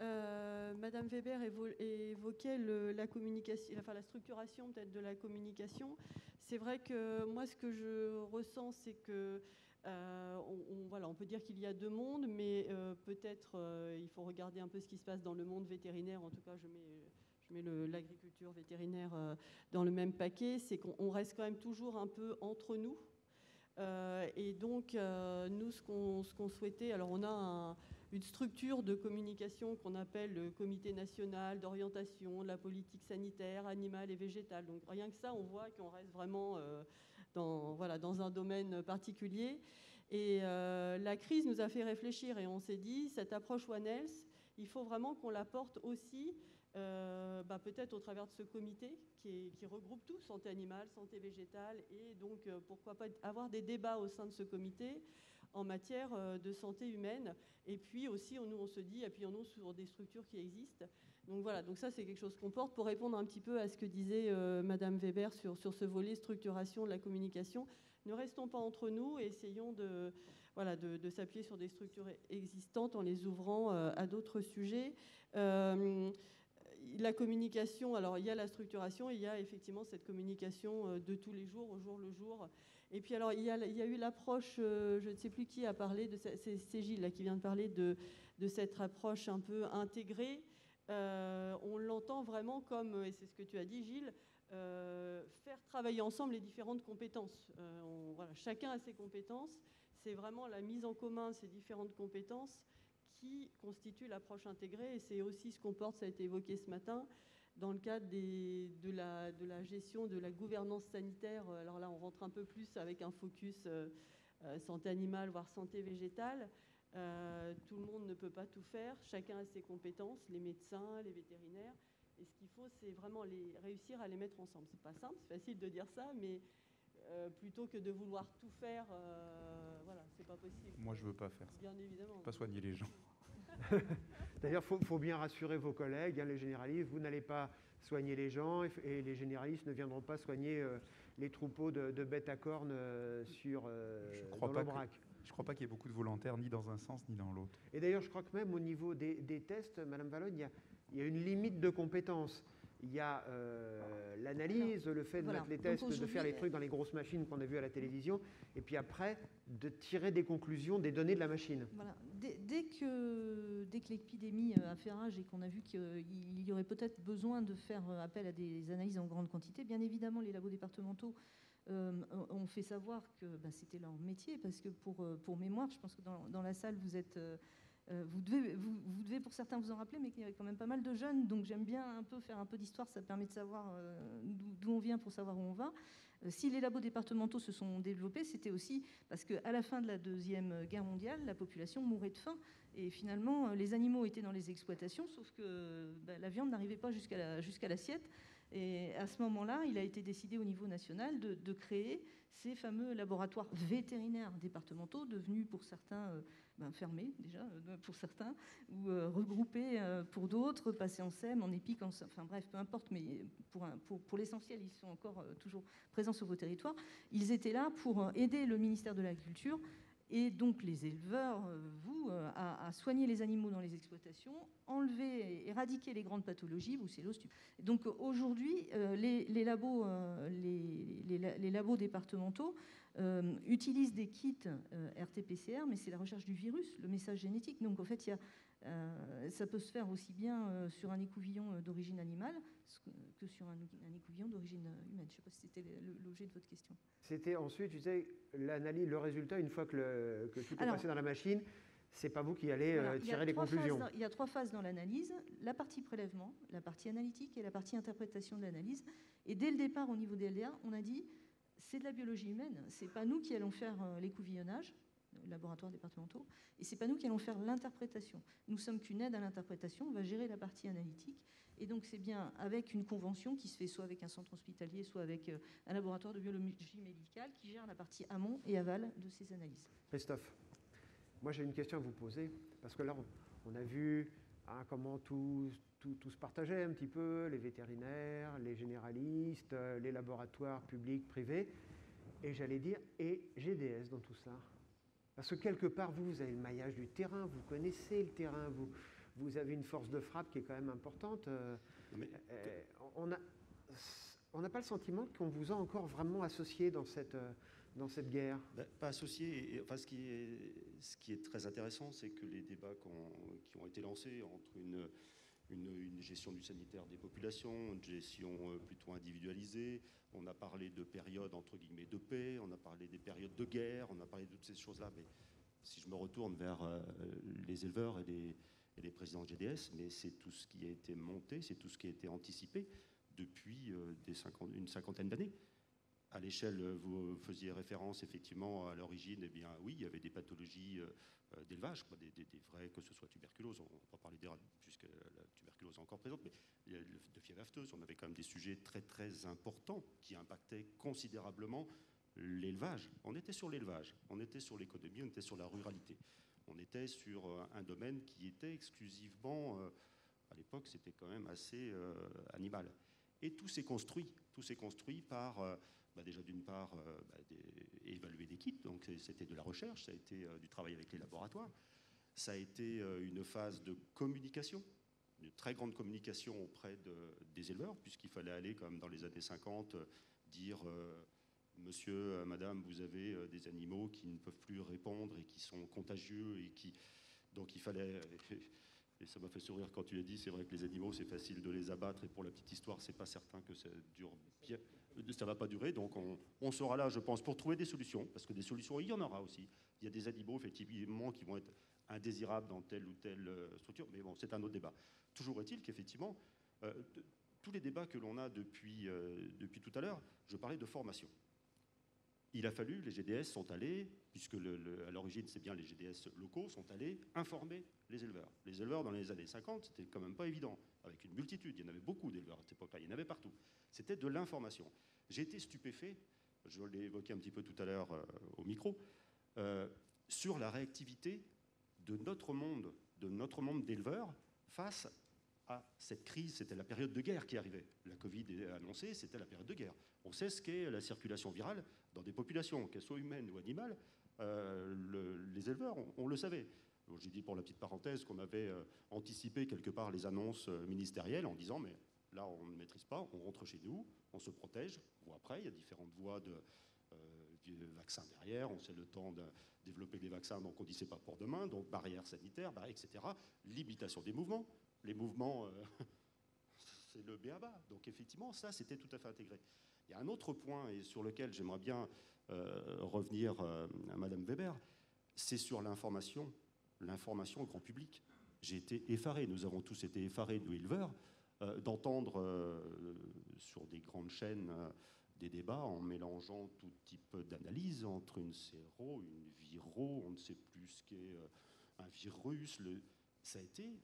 euh, Madame Weber évoquait la communication, enfin la structuration peut-être de la communication. C'est vrai que moi, ce que je ressens, c'est que euh, on, voilà, on peut dire qu'il y a deux mondes, mais euh, peut-être euh, il faut regarder un peu ce qui se passe dans le monde vétérinaire. En tout cas, je mets, l'agriculture vétérinaire dans le même paquet. C'est qu'on reste quand même toujours un peu entre nous. et donc, nous, ce qu'on souhaitait, alors on a un, une structure de communication qu'on appelle le Comité national d'orientation de la politique sanitaire, animale et végétale. Donc rien que ça, on voit qu'on reste vraiment dans, voilà, dans un domaine particulier. Et euh, la crise nous a fait réfléchir et on s'est dit, cette approche One Health, il faut vraiment qu'on la porte aussi, euh, bah, peut-être au travers de ce comité qui, regroupe tout, santé animale, santé végétale, et donc pourquoi pas avoir des débats au sein de ce comité en matière euh, de santé humaine. Et puis aussi, nous, on se dit, appuyons-nous sur des structures qui existent. Donc voilà, donc ça, c'est quelque chose qu'on porte pour répondre un petit peu à ce que disait euh, Madame Weber sur, sur ce volet structuration de la communication. Ne restons pas entre nous et essayons de, voilà, de, s'appuyer sur des structures existantes en les ouvrant euh, à d'autres sujets. la communication, alors il y a la structuration, il y a effectivement cette communication de tous les jours, au jour le jour, et puis alors, il y a, eu l'approche, euh, je ne sais plus qui a parlé, c'est Gilles qui vient de parler de, cette approche un peu intégrée. Euh, on l'entend vraiment comme, et c'est ce que tu as dit Gilles, euh, faire travailler ensemble les différentes compétences. voilà, chacun a ses compétences. C'est vraiment la mise en commun de ces différentes compétences qui constitue l'approche intégrée. Et c'est aussi ce qu'on porte, ça a été évoqué ce matin, dans le cadre de, la, gestion de la gouvernance sanitaire. Euh, alors là, on rentre un peu plus avec un focus euh, euh, santé animale, voire santé végétale. Tout le monde ne peut pas tout faire. Chacun a ses compétences, les médecins, les vétérinaires. Et ce qu'il faut, c'est vraiment les, réussir à les mettre ensemble. C'est pas simple, c'est facile de dire ça, mais plutôt que de vouloir tout faire, voilà, c'est pas possible. Moi, je veux pas faire ça. Bien évidemment. Pas soigner les gens. (laughs) D'ailleurs, il faut, bien rassurer vos collègues, hein, les généralistes, vous n'allez pas soigner les gens et, les généralistes ne viendront pas soigner les troupeaux de, bêtes à cornes sur, je crois dans pas je ne crois pas qu'il y ait beaucoup de volontaires ni dans un sens ni dans l'autre. Et d'ailleurs, je crois que même au niveau des, tests, Madame Valogne, il y, a, il y a une limite de compétences il y a euh, l'analyse, le fait de mettre les tests, de faire les trucs dans les grosses machines qu'on a vues à la télévision, et puis après, de tirer des conclusions des données de la machine. Voilà. Dès, que, dès que l'épidémie a fait rage et qu'on a vu qu'il y aurait peut-être besoin de faire appel à des analyses en grande quantité, bien évidemment, les labos départementaux euh, ont fait savoir que ben, c'était leur métier, parce que pour, pour mémoire, je pense que dans, dans la salle, vous êtes... Euh, vous, devez, vous, devez, pour certains vous en rappeler, mais qu'il y avait quand même pas mal de jeunes, donc j'aime bien un peu faire un peu d'histoire, ça permet de savoir euh, d'où on vient pour savoir où on va. Euh, si les labos départementaux se sont développés, c'était aussi parce qu'à la fin de la Deuxième Guerre mondiale, la population mourait de faim. Et finalement, les animaux étaient dans les exploitations, sauf que bah, la viande n'arrivait pas jusqu'à l'assiette. et à ce moment-là, il a été décidé au niveau national de, créer ces fameux laboratoires vétérinaires départementaux, devenus pour certains ben, fermés déjà euh, pour certains, ou euh, regroupés euh, pour d'autres, passés en SEM, en EPIC, enfin bref, peu importe, mais pour, l'essentiel, ils sont encore toujours présents sur vos territoires. Ils étaient là pour aider le ministère de l'Agriculture et donc les éleveurs, vous, à, soigner les animaux dans les exploitations, enlever, éradiquer les grandes pathologies, vous c'est Donc aujourd'hui, les, les, labos, les, départementaux euh, utilise des kits euh, RT-PCR, mais c'est la recherche du virus, le message génétique. Donc en fait, y a, euh, ça peut se faire aussi bien sur un écouvillon d'origine animale que sur un, écouvillon d'origine humaine. Je ne sais pas si c'était l'objet de votre question. C'était ensuite, tu sais, l'analyse, le résultat, une fois que, le, que tout est passé dans la machine, c'est pas vous qui allez tirer les conclusions. il y a trois phases dans l'analyse la partie prélèvement, la partie analytique et la partie interprétation de l'analyse. Et dès le départ, au niveau des LDA, on a dit c'est de la biologie humaine. C'est pas nous qui allons faire euh, l'écouvillonnage, laboratoires départementaux, et c'est pas nous qui allons faire l'interprétation. Nous sommes qu'une aide à l'interprétation. On va gérer la partie analytique, et donc c'est bien avec une convention qui se fait soit avec un centre hospitalier, soit avec euh, un laboratoire de biologie médicale qui gère la partie amont et aval de ces analyses. Christophe, moi j'ai une question à vous poser parce que là on a vu hein, comment tout, tout, se partageait un petit peu, les vétérinaires, les généralistes, euh, les laboratoires publics, privés, et j'allais dire, et GDS dans tout ça. Parce que quelque part, vous, vous avez le maillage du terrain, vous connaissez le terrain, vous, vous avez une force de frappe qui est quand même importante. Euh, euh, on a on n'a pas le sentiment qu'on vous a encore vraiment associé dans cette, dans cette guerre ben, Pas associé. enfin, ce, qui est, ce qui est très intéressant, c'est que les débats qui ont été lancés entre une, une, gestion du sanitaire des populations, une gestion euh, plutôt individualisée. On a parlé de périodes entre guillemets de paix, on a parlé des périodes de guerre, on a parlé de toutes ces choses-là. Mais si je me retourne vers euh, les éleveurs et les, présidents de GDS, mais c'est tout ce qui a été monté, c'est tout ce qui a été anticipé depuis euh, des une cinquantaine d'années. À l'échelle, vous faisiez référence effectivement à l'origine, eh bien oui, il y avait des pathologies euh, d'élevage, des, des, vrais, que ce soit tuberculose, on va parler des puisque la tuberculose est encore présente, mais de fièvre afteuse, on avait quand même des sujets très très importants qui impactaient considérablement l'élevage. On était sur l'élevage, on était sur l'économie, on était sur la ruralité. On était sur euh, un domaine qui était exclusivement, euh, à l'époque, c'était quand même assez animal. Et tout s'est construit, tout s'est construit par bah, déjà d'une part euh, bah, évaluer des kits, donc c'était de la recherche, ça a été euh, du travail avec les laboratoires, ça a été euh, une phase de communication, une très grande communication auprès des éleveurs, puisqu'il fallait aller, comme dans les années 50, dire Monsieur, Madame, vous avez des animaux qui ne peuvent plus répondre et qui sont contagieux et qui donc il fallait et ça m'a fait sourire quand tu l'as dit. C'est vrai que les animaux, c'est facile de les abattre. Et pour la petite histoire, c'est pas certain que ça dure bien. Ça va pas durer. Donc on, sera là, je pense, pour trouver des solutions. Parce que des solutions, il y en aura aussi. Il y a des animaux, effectivement, qui vont être indésirables dans telle ou telle euh, structure. Mais bon, c'est un autre débat. Toujours est-il qu'effectivement, euh, tous les débats que l'on a depuis, euh, depuis tout à l'heure, je parlais de formation il a fallu, les GDS sont allés, puisque à l'origine c'est bien les GDS locaux, sont allés informer les éleveurs. Les éleveurs dans les années 50, c'était quand même pas évident, avec une multitude, il y en avait beaucoup d'éleveurs à cette époque-là, il y en avait partout. C'était de l'information. J'ai été stupéfait, je l'ai évoqué un petit peu tout à l'heure euh, au micro, euh, sur la réactivité de notre monde, de notre monde d'éleveurs face à cette crise. C'était la période de guerre qui arrivait. La Covid est annoncée, c'était la période de guerre. On sait ce qu'est la circulation virale dans des populations, qu'elles soient humaines ou animales. Euh, les éleveurs, on, le savait. J'ai dit pour la petite parenthèse qu'on avait euh, anticipé quelque part les annonces euh, ministérielles en disant mais là on ne maîtrise pas, on rentre chez nous, on se protège. Après, il y a différentes voies de vaccins derrière, on sait le temps de développer des vaccins, donc on dit c'est pas pour demain, donc barrières sanitaires, etc. Limitation des mouvements. Les mouvements, (laughs) c'est le BABA. Donc effectivement, ça c'était tout à fait intégré. Il y a un autre point et sur lequel j'aimerais bien euh, revenir euh, à Madame Weber, c'est sur l'information, l'information au grand public. J'ai été effaré, nous avons tous été effarés, nous éleveurs, euh, d'entendre sur des grandes chaînes des débats en mélangeant tout type d'analyse entre une séro, une viro, on ne sait plus ce qu'est un virus. Ça a été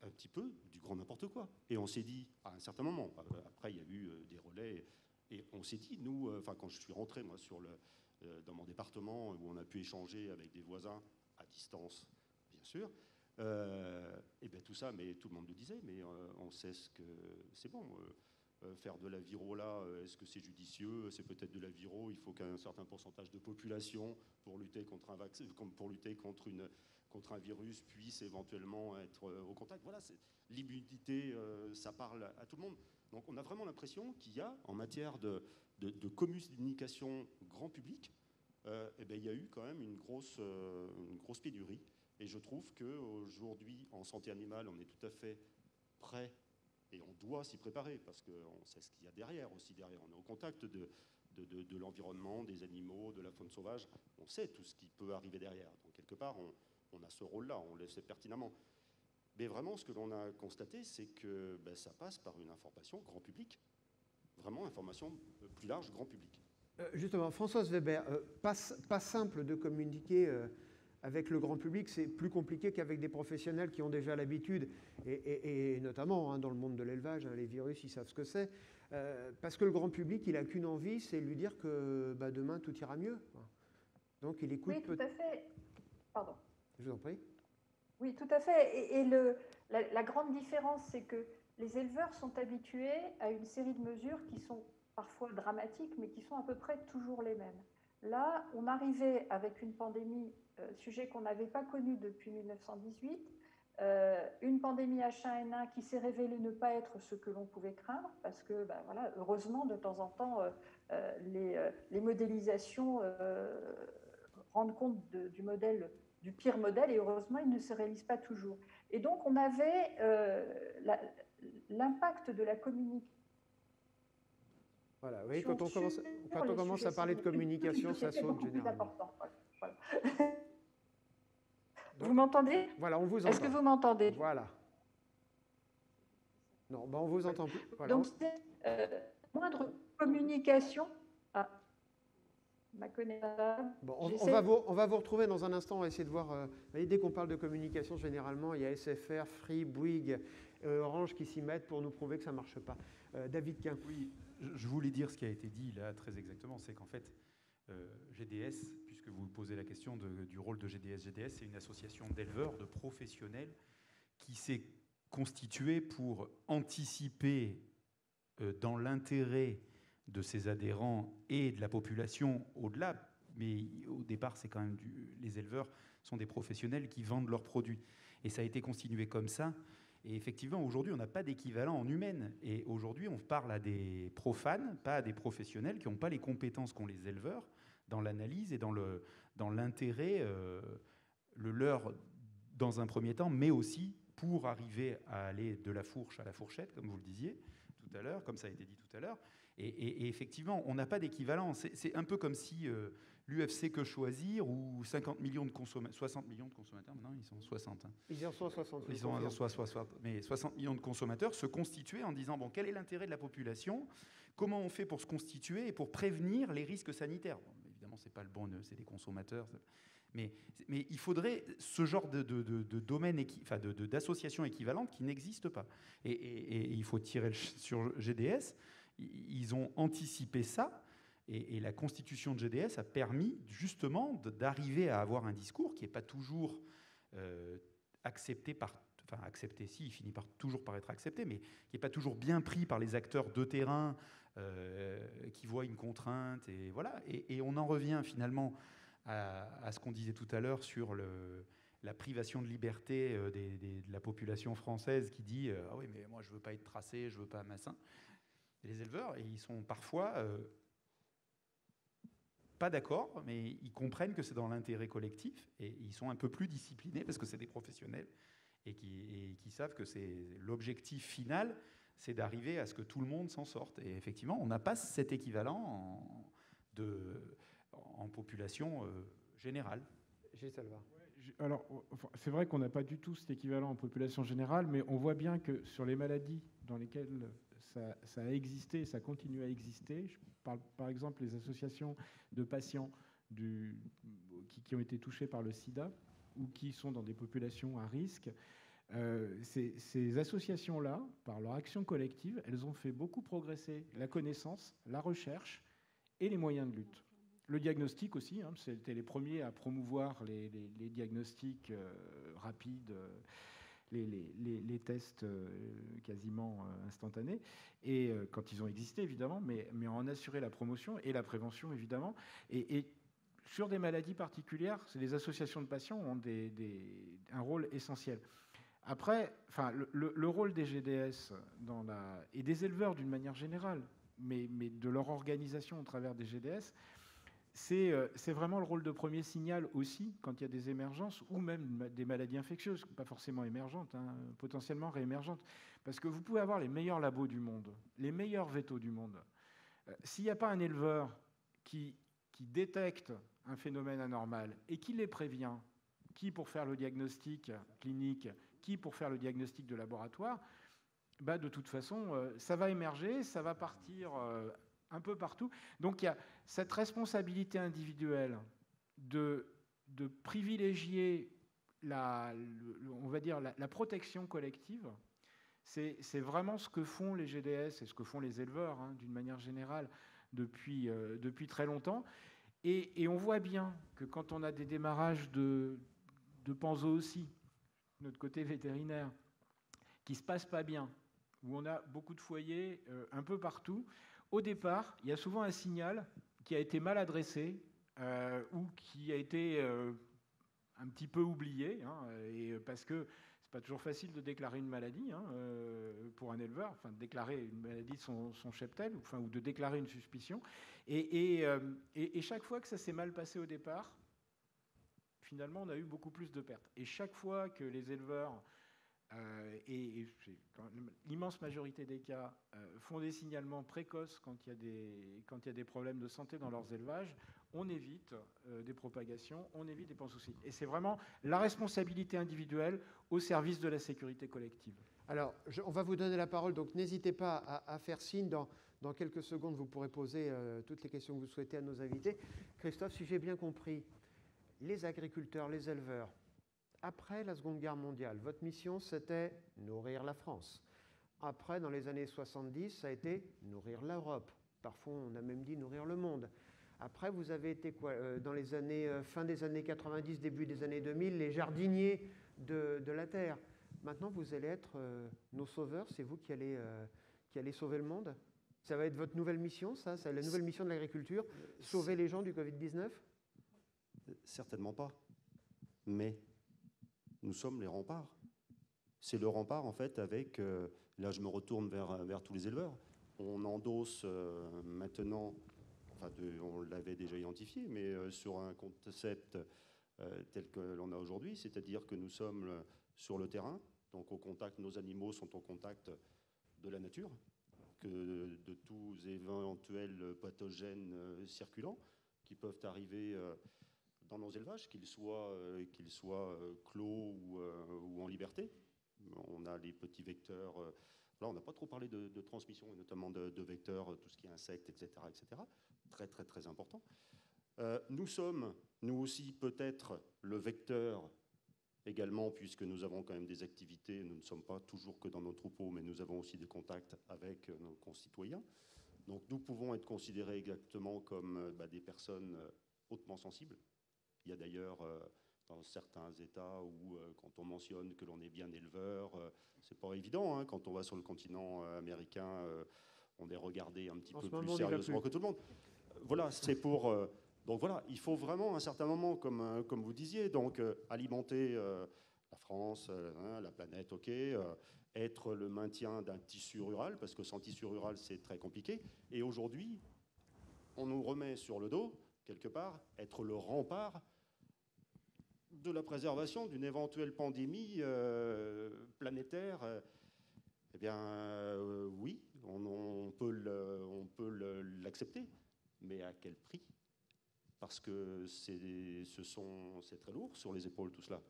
un petit peu du grand n'importe quoi. Et on s'est dit, à un certain moment, après il y a eu des relais et on s'est dit, nous, euh, enfin quand je suis rentré moi euh, dans mon département où on a pu échanger avec des voisins à distance, euh, et bien tout ça, mais tout le monde le disait, mais on sait ce que c'est bon. faire de la viro là, est-ce que c'est judicieux C'est peut-être de la viro. Il faut qu'un certain pourcentage de population pour lutter contre un vaccin, pour lutter contre une contre un virus puisse éventuellement être au contact. Voilà, l'immunité, ça parle à tout le monde. Donc on a vraiment l'impression qu'il y a, en matière de, communication grand public, euh, eh ben, il y a eu quand même une grosse, euh, une grosse pénurie. Et je trouve qu'aujourd'hui, en santé animale, on est tout à fait prêt et on doit s'y préparer parce qu'on sait ce qu'il y a derrière aussi. Derrière, on est au contact de, de, l'environnement, des animaux, de la faune sauvage. On sait tout ce qui peut arriver derrière. Donc quelque part, on, on a ce rôle-là, on le sait pertinemment. Mais vraiment, ce que l'on a constaté, c'est que ben, ça passe par une information grand public, vraiment information plus large, grand public. Euh, justement, Françoise Weber, euh, pas, simple de communiquer euh, avec le grand public, c'est plus compliqué qu'avec des professionnels qui ont déjà l'habitude, et, notamment hein, dans le monde de l'élevage, hein, les virus, ils savent ce que c'est, parce que le grand public, il n'a qu'une envie, c'est lui dire que bah, demain, tout ira mieux. Donc il écoute... Oui, tout à fait. Pardon. Je vous en prie. Oui, tout à fait. Et, le, la, grande différence, c'est que les éleveurs sont habitués à une série de mesures qui sont parfois dramatiques, mais qui sont à peu près toujours les mêmes. Là, on arrivait avec une pandémie, euh, sujet qu'on n'avait pas connu depuis 1918, euh, une pandémie H1N1 qui s'est révélée ne pas être ce que l'on pouvait craindre, parce que, ben voilà, heureusement, de temps en temps, euh, les, modélisations rendent compte du modèle du pire modèle, et heureusement, il ne se réalise pas toujours. Et donc, on avait l'impact de la communication. Voilà, oui, quand on commence, quand on commence à parler de communication, ça saute généralement. Voilà. vous m'entendez? Voilà, on vous entend. Est-ce que vous m'entendez? Voilà. Non, ben on vous entend plus. Donc, c'est euh, moindre communication. Ah, Bon, on, va vous, on, va vous, retrouver dans un instant, on va essayer de voir. Euh, dès qu'on parle de communication, généralement, il y a SFR, Free, Bouygues, euh, Orange qui s'y mettent pour nous prouver que ça ne marche pas. Euh, David Quin. Oui, je voulais dire ce qui a été dit là très exactement, c'est qu'en fait, GDS, puisque vous posez la question du rôle de GDS, GDS, c'est une association d'éleveurs, de professionnels qui s'est constituée pour anticiper dans l'intérêt de ses adhérents et de la population au-delà. Mais au départ, c'est quand même les éleveurs sont des professionnels qui vendent leurs produits. Et ça a été continué comme ça. Et effectivement, aujourd'hui, on n'a pas d'équivalent en humaine. Et aujourd'hui, on parle à des profanes, pas à des professionnels qui n'ont pas les compétences qu'ont les éleveurs dans l'analyse et dans l'intérêt, dans euh, le leur dans un premier temps, mais aussi pour arriver à aller de la fourche à la fourchette, comme vous le disiez tout à l'heure, comme ça a été dit tout à l'heure. Et, effectivement, on n'a pas d'équivalent. C'est un peu comme si euh, l'UFC que choisir ou 50 millions de consommateurs, 60 millions de consommateurs, maintenant ils sont 60. Hein. Ils en sont 60. Ils en sont 60, mais 60 millions de consommateurs se constituaient en disant bon, quel est l'intérêt de la population? Comment on fait pour se constituer et pour prévenir les risques sanitaires? Évidemment, c'est pas le bon, c'est des consommateurs. Mais, mais, il faudrait ce genre de, de, de, domaine, enfin d'association équivalente qui n'existe pas. Et, et, il faut tirer sur GDS ils ont anticipé ça. Et, la constitution de GDS a permis justement d'arriver à avoir un discours qui n'est pas toujours euh, accepté par enfin accepté, si, il finit par, toujours par être accepté, mais qui n'est pas toujours bien pris par les acteurs de terrain qui voient une contrainte. Et, voilà. Et, on en revient finalement à, ce qu'on disait tout à l'heure sur la privation de liberté de la population française qui dit Ah oui, mais moi je veux pas être tracé, je veux pas massin. les éleveurs, ils sont parfois pas d'accord, mais ils comprennent que c'est dans l'intérêt collectif et ils sont un peu plus disciplinés parce que c'est des professionnels et qui, qui savent que c'est l'objectif final, c'est d'arriver à ce que tout le monde s'en sorte. Et effectivement, on n'a pas cet équivalent en, de, en population euh, générale. J'ai Salva. Alors, c'est vrai qu'on n'a pas du tout cet équivalent en population générale, mais on voit bien que sur les maladies dans lesquelles ça, a existé ça continue à exister. Par exemple les associations de patients qui, ont été touchés par le sida ou qui sont dans des populations à risque. Euh, ces, ces associations-là, par leur action collective, elles ont fait beaucoup progresser la connaissance, la recherche et les moyens de lutte. Le diagnostic aussi, hein, c'était les premiers à promouvoir les, diagnostics euh, rapides. Euh, les, tests euh, quasiment euh, instantanés, et euh, quand ils ont existé évidemment, mais, en assurer la promotion et la prévention évidemment. Et, sur des maladies particulières, les associations de patients ont un rôle essentiel. Après, enfin, le, rôle des GDS et des éleveurs d'une manière générale, mais, de leur organisation au travers des GDS, c'est vraiment le rôle de premier signal aussi quand il y a des émergences ou même des maladies infectieuses, pas forcément émergentes, hein, potentiellement réémergentes. Parce que vous pouvez avoir les meilleurs labos du monde, les meilleurs vétos du monde. Euh, s'il n'y a pas un éleveur qui, qui détecte un phénomène anormal et qui les prévient, qui pour faire le diagnostic clinique, qui pour faire le diagnostic de laboratoire, bah de toute façon, euh, ça va émerger, ça va partir un peu partout. Donc il y a cette responsabilité individuelle de, privilégier la, on va dire la, protection collective. C'est vraiment ce que font les GDS et ce que font les éleveurs, hein, d'une manière générale, depuis, euh, depuis très longtemps. Et, on voit bien que quand on a des démarrages de, de Panzo aussi, notre côté vétérinaire, qui ne se passent pas bien, où on a beaucoup de foyers euh, un peu partout, au départ, il y a souvent un signal qui a été mal adressé euh, ou qui a été euh, un petit peu oublié, hein, et parce que c'est pas toujours facile de déclarer une maladie hein, euh, pour un éleveur, enfin de déclarer une maladie de son, cheptel, enfin, ou de déclarer une suspicion. Et chaque fois que ça s'est mal passé au départ, finalement, on a eu beaucoup plus de pertes. Et chaque fois que les éleveurs euh, et, l'immense majorité des cas euh, font des signalements précoces quand il, y a des, quand il y a des problèmes de santé dans leurs élevages, on évite euh, des propagations, on évite des soucis. Et c'est vraiment la responsabilité individuelle au service de la sécurité collective. Alors, on va vous donner la parole, donc n'hésitez pas à, faire signe. Dans, quelques secondes, vous pourrez poser toutes les questions que vous souhaitez à nos invités. Christophe, si j'ai bien compris, les agriculteurs, les éleveurs, après la Seconde Guerre mondiale, votre mission, c'était nourrir la France. Après, dans les années 70, ça a été nourrir l'Europe. Parfois, on a même dit nourrir le monde. Après, vous avez été quoi euh, Dans les années, euh, fin des années 90, début des années 2000, les jardiniers de, la Terre. Maintenant, vous allez être euh, nos sauveurs. C'est vous qui allez, qui allez sauver le monde Ça va être votre nouvelle mission, ça? C'est la nouvelle mission de l'agriculture? Sauver les gens du Covid-19 Certainement pas. Mais nous sommes les remparts. C'est le rempart, en fait, avec, euh, là je me retourne vers, vers tous les éleveurs, on endosse euh, maintenant, enfin on l'avait déjà identifié, mais euh, sur un concept tel que l'on a aujourd'hui, c'est-à-dire que nous sommes sur le terrain, donc au contact, nos animaux sont au contact de la nature, que de tous éventuels pathogènes circulants qui peuvent arriver nos élevages, qu'ils soient, euh, qu'ils soient euh, clos euh, ou, en liberté. On a les petits vecteurs. Là, on n'a pas trop parlé de, transmission, et notamment de, vecteurs, tout ce qui est insectes, etc., etc. Très, très, très important. nous sommes, nous aussi, peut-être le vecteur également, puisque nous avons quand même des activités, nous ne sommes pas toujours que dans nos troupeaux, mais nous avons aussi des contacts avec nos concitoyens. Donc nous pouvons être considérés exactement comme bah, des personnes hautement sensibles, il y a d'ailleurs euh, dans certains États où, quand on mentionne que l'on est bien éleveur, c'est pas évident. Hein. quand on va sur le continent américain, on est regardé un petit peu plus sérieusement que tout le monde. Voilà, c'est pour. donc voilà, il faut vraiment, à un certain moment, comme, comme vous disiez, donc alimenter la France, hein, la planète, ok, être le maintien d'un tissu rural, parce que sans tissu rural, c'est très compliqué. Et aujourd'hui, on nous remet sur le dos, quelque part, être le rempart de la préservation d'une éventuelle pandémie euh, planétaire. Eh bien, euh, oui, on, peut l'accepter, mais à quel prix? Parce que c'est très lourd sur les épaules tout cela.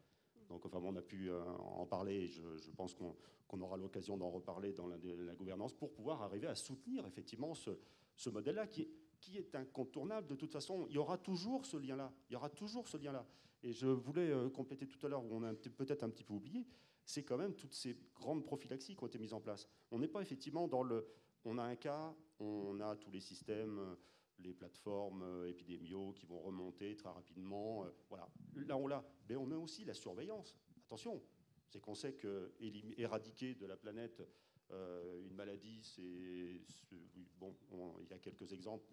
Donc, enfin, on a pu euh, en parler. Je, je pense qu'on on aura l'occasion d'en reparler dans la, gouvernance pour pouvoir arriver à soutenir effectivement ce, modèle-là qui, qui est, incontournable. De toute façon, il y aura toujours ce lien-là. Il y aura toujours ce lien-là. Et je voulais euh, compléter tout à l'heure, où on a peut-être un petit peu oublié, c'est quand même toutes ces grandes prophylaxies qui ont été mises en place. On n'est pas effectivement dans le... On a un cas, on a tous les systèmes, euh, les plateformes euh, épidémiaux qui vont remonter très rapidement. Voilà. Là, on l'a. Mais on a aussi la surveillance. Attention, c'est qu'on sait qu'éradiquer de la planète une maladie, c'est. Bon, il y a quelques exemples,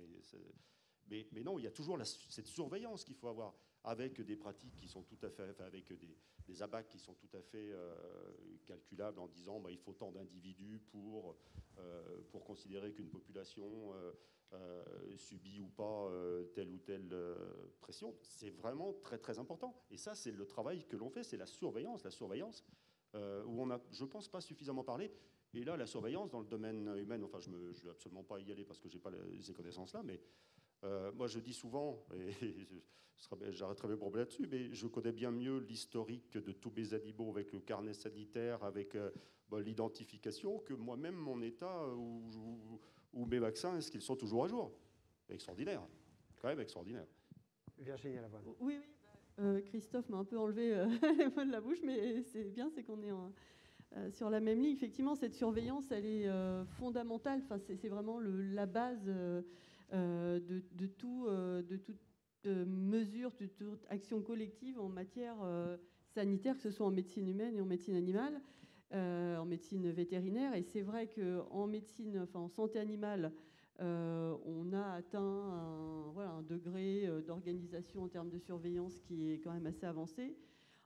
mais, mais, non, il y a toujours cette surveillance qu'il faut avoir, avec des pratiques qui sont tout à fait. avec des, des abacs qui sont tout à fait euh, calculables en disant bah, il faut tant d'individus pour, euh, pour considérer qu'une population euh, subit ou pas telle ou telle pression. C'est vraiment très très important. Et ça, c'est le travail que l'on fait, c'est la surveillance. La surveillance, où on a, je pense, pas suffisamment parlé. Et là, la surveillance dans le domaine humain, enfin, je ne veux absolument pas y aller parce que je n'ai pas ces connaissances-là, mais moi, je dis souvent, (laughs) et j'arrêterai mes problèmes là-dessus, mais je connais bien mieux l'historique de tous mes animaux avec le carnet sanitaire, avec bah, l'identification, que moi-même, mon état où, ou mes vaccins, est-ce qu'ils sont toujours à jour? Extraordinaire, quand même extraordinaire. Virginie à la voix. Oui, oui. Bah, euh, Christophe m'a un peu enlevé euh, (laughs) les mots de la bouche, mais c'est bien, c'est qu'on est, euh, sur la même ligne. Effectivement, cette surveillance, elle est fondamentale. Enfin, c'est vraiment le, la base de, de, tout, de toute mesure, de toute action collective en matière sanitaire, que ce soit en médecine humaine et en médecine animale. Euh, en médecine vétérinaire. Et c'est vrai qu'en médecine, en santé animale, euh, on a atteint un, voilà, un degré euh, d'organisation en termes de surveillance qui est quand même assez avancé.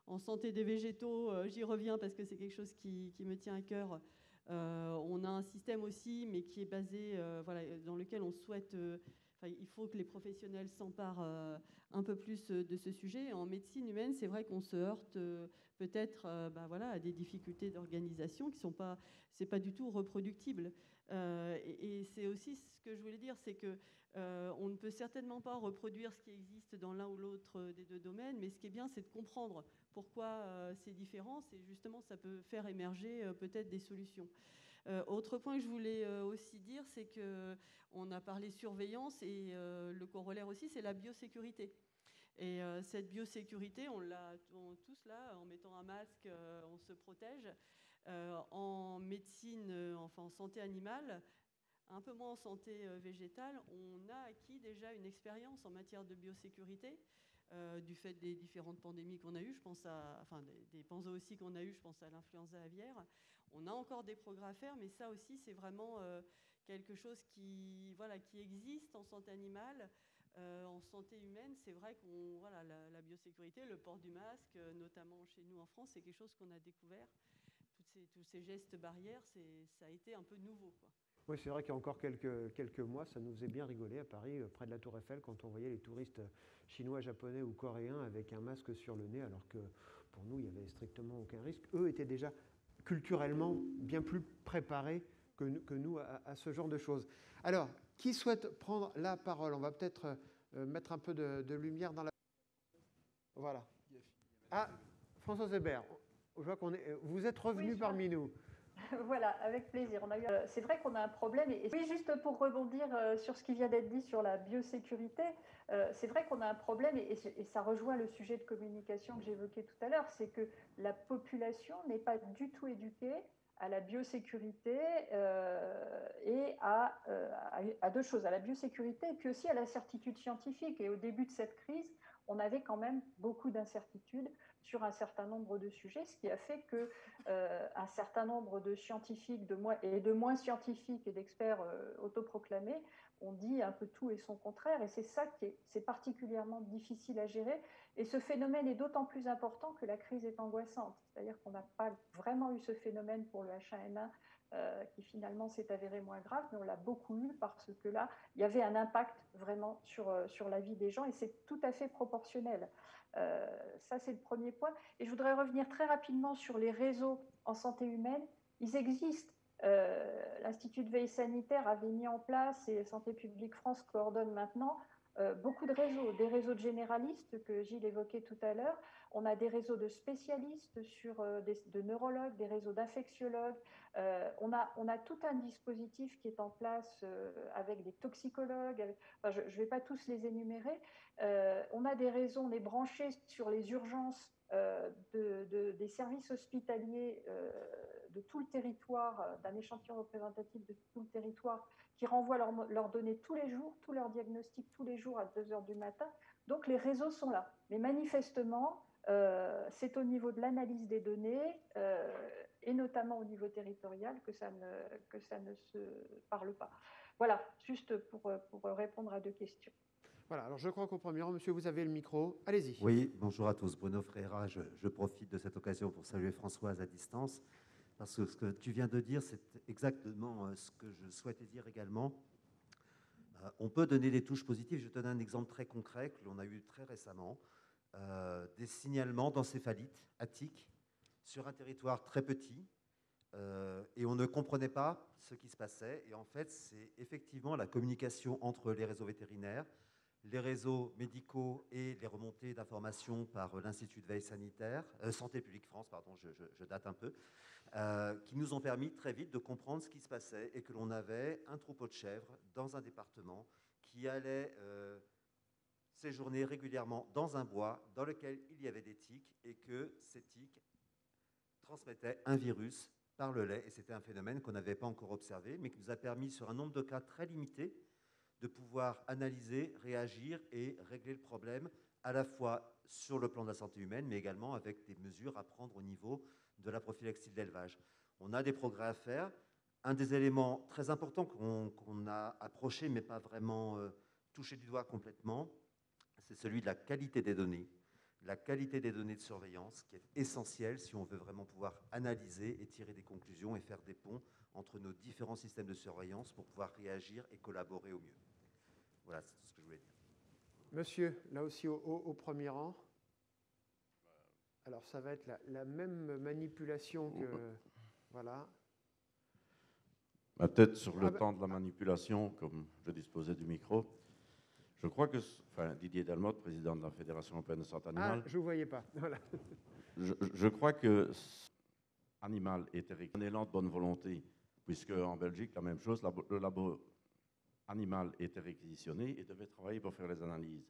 En santé des végétaux, j'y reviens parce que c'est quelque chose qui, me tient à cœur. On a un système aussi, mais qui est basé, voilà, dans lequel on souhaite il faut que les professionnels s'emparent un peu plus de ce sujet. En médecine humaine, c'est vrai qu'on se heurte peut-être euh, bah, voilà, à des difficultés d'organisation qui sont pas, c'est pas du tout reproductible. Euh, et, c'est aussi ce que je voulais dire, c'est que euh, on ne peut certainement pas reproduire ce qui existe dans l'un ou l'autre des deux domaines, mais ce qui est bien, c'est de comprendre pourquoi c'est différent. C'est justement, ça peut faire émerger peut-être des solutions. autre point que je voulais aussi dire, c'est que on a parlé surveillance et le corollaire aussi, c'est la biosécurité. Et euh, cette biosécurité, on l'a tous là, en mettant un masque, euh, on se protège. Euh, en médecine, enfin en santé animale, un peu moins en santé végétale, on a acquis déjà une expérience en matière de biosécurité. du fait des différentes pandémies qu'on a eues, je pense à, enfin des, des aussi qu'on a eues, je pense à l'influenza aviaire. On a encore des progrès à faire, mais ça aussi c'est vraiment quelque chose qui, voilà, qui existe en santé animale, euh, en santé humaine, c'est vrai qu'on voilà, la, biosécurité, le port du masque, euh, notamment chez nous en France, c'est quelque chose qu'on a découvert. Tous ces gestes barrières, ça a été un peu nouveau. Oui, c'est vrai qu'il y a encore quelques, quelques mois, ça nous faisait bien rigoler à Paris, euh, près de la Tour Eiffel, quand on voyait les touristes chinois, japonais ou coréens avec un masque sur le nez, alors que pour nous, il n'y avait strictement aucun risque. Eux étaient déjà culturellement bien plus préparés que, que nous à, à, ce genre de choses. Alors, qui souhaite prendre la parole? On va peut-être euh, mettre un peu de, lumière dans la. Voilà. Ah, François Hébert, je vois qu'on est. Vous êtes revenu parmi nous. (laughs) Voilà, avec plaisir. Euh, c'est vrai qu'on a un problème. Et, oui, juste pour rebondir euh, sur ce qui vient d'être dit sur la biosécurité, c'est vrai qu'on a un problème et, ça rejoint le sujet de communication que j'évoquais tout à l'heure, c'est que la population n'est pas du tout éduquée à la biosécurité euh, et euh, à, à, deux choses, à la biosécurité et puis aussi à la certitude scientifique. Et au début de cette crise, on avait quand même beaucoup d'incertitudes sur un certain nombre de sujets, ce qui a fait que euh, un certain nombre de scientifiques de moins, et de moins scientifiques et d'experts euh, autoproclamés ont dit un peu tout et son contraire. Et c'est ça qui est, c'est particulièrement difficile à gérer. Et ce phénomène est d'autant plus important que la crise est angoissante. C'est-à-dire qu'on n'a pas vraiment eu ce phénomène pour le H1N1 euh, qui finalement s'est avéré moins grave, mais on l'a beaucoup eu parce que là, il y avait un impact vraiment sur, euh, sur la vie des gens et c'est tout à fait proportionnel. Euh, ça, c'est le premier point. Et je voudrais revenir très rapidement sur les réseaux en santé humaine. Ils existent. L'Institut de veille sanitaire avait mis en place et Santé publique France coordonne maintenant beaucoup de réseaux, des réseaux de généralistes que Gilles évoquait tout à l'heure. On a des réseaux de spécialistes, sur, de neurologues, des réseaux d'infectiologues, euh, on, a, tout un dispositif qui est en place euh, avec des toxicologues. je ne vais pas tous les énumérer. Euh, on a des raisons, on est branché sur les urgences des services hospitaliers de tout le territoire, d'un échantillon représentatif de tout le territoire, qui renvoient leurs données tous les jours, tous leurs diagnostics tous les jours à 2 heures du matin. Donc les réseaux sont là. Mais manifestement, c'est au niveau de l'analyse des données et notamment au niveau territorial, que ça ne, que ça ne se parle pas. Voilà, juste pour, pour répondre à deux questions. Voilà, alors je crois qu'au premier rang, monsieur, vous avez le micro. Allez-y. Oui, bonjour à tous. Bruno Frera, je, je, profite de cette occasion pour saluer Françoise à distance, parce que ce que tu viens de dire, c'est exactement euh, ce que je souhaitais dire également. Euh, on peut donner des touches positives. Je te donne un exemple très concret que l'on a eu très récemment. Euh, des signalements d'encéphalite attique sur un territoire très petit euh, et on ne comprenait pas ce qui se passait. Et en fait, c'est effectivement la communication entre les réseaux vétérinaires, les réseaux médicaux et les remontées d'informations par l'Institut de veille sanitaire, euh, Santé publique France, pardon, je, date un peu, euh, qui nous ont permis très vite de comprendre ce qui se passait et que l'on avait un troupeau de chèvres dans un département qui allait séjourner régulièrement dans un bois dans lequel il y avait des tiques et que ces tiques transmettait un virus par le lait. Et c'était un phénomène qu'on n'avait pas encore observé, mais qui nous a permis, sur un nombre de cas très limité, de pouvoir analyser, réagir et régler le problème, à la fois sur le plan de la santé humaine, mais également avec des mesures à prendre au niveau de la prophylaxie de l'élevage. On a des progrès à faire. Un des éléments très importants qu'on a approché, mais pas vraiment euh, touché du doigt complètement, c'est celui de la qualité des données la qualité des données de surveillance, qui est essentielle si on veut vraiment pouvoir analyser et tirer des conclusions et faire des ponts entre nos différents systèmes de surveillance pour pouvoir réagir et collaborer au mieux. Voilà, c'est tout ce que je voulais dire. Monsieur, là aussi au, premier rang. Alors ça va être la, même manipulation que... Voilà. Bah, peut-être sur le ah, bah, temps de la manipulation, comme je disposais du micro. Je crois que enfin, Didier Delmotte, président de la Fédération européenne de santé animale. Ah, je ne vous voyais pas. (laughs) Voilà. Je, crois que animal est un élan de bonne volonté, puisque en Belgique, la même chose, le labo animal était réquisitionné et devait travailler pour faire les analyses.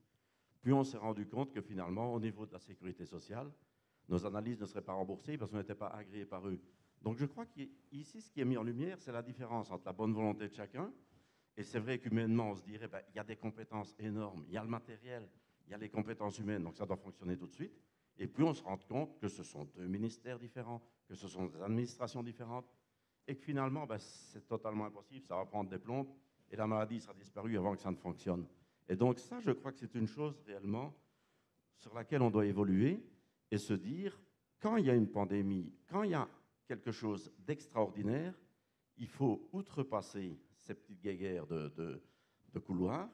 Puis on s'est rendu compte que finalement, au niveau de la sécurité sociale, nos analyses ne seraient pas remboursées parce qu'on n'était pas agréés par eux. Donc je crois qu'ici, ce qui est mis en lumière, c'est la différence entre la bonne volonté de chacun et c'est vrai qu'humainement, on se dirait, ben, il y a des compétences énormes, il y a le matériel, il y a les compétences humaines, donc ça doit fonctionner tout de suite. Et puis on se rend compte que ce sont deux ministères différents, que ce sont des administrations différentes, et que finalement, ben, c'est totalement impossible, ça va prendre des plombes, et la maladie sera disparue avant que ça ne fonctionne. Et donc ça, je crois que c'est une chose réellement sur laquelle on doit évoluer et se dire, quand il y a une pandémie, quand il y a quelque chose d'extraordinaire, il faut outrepasser ces petites guéguerres de, couloirs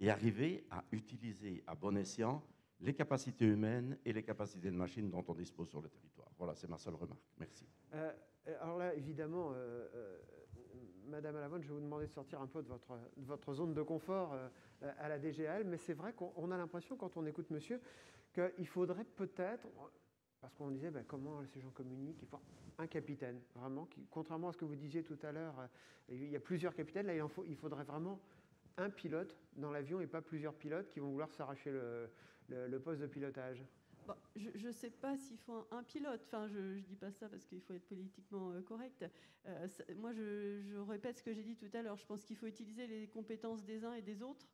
et arriver à utiliser à bon escient les capacités humaines et les capacités de machines dont on dispose sur le territoire. Voilà, c'est ma seule remarque. Merci. Euh, alors là, évidemment, euh, euh, Madame Alavonne, je vais vous demander de sortir un peu de votre, de votre zone de confort à la DGL, mais c'est vrai qu'on a l'impression, quand on écoute monsieur, qu'il faudrait peut-être, parce qu'on disait ben, comment ces gens communiquent, il faut un capitaine, vraiment, contrairement à ce que vous disiez tout à l'heure, euh, il y a plusieurs capitaines, là il, faudrait vraiment un pilote dans l'avion et pas plusieurs pilotes qui vont vouloir s'arracher le, poste de pilotage. je ne sais pas s'il faut un, pilote, enfin je ne dis pas ça parce qu'il faut être politiquement euh, correct. Euh, moi je, répète ce que j'ai dit tout à l'heure, je pense qu'il faut utiliser les compétences des uns et des autres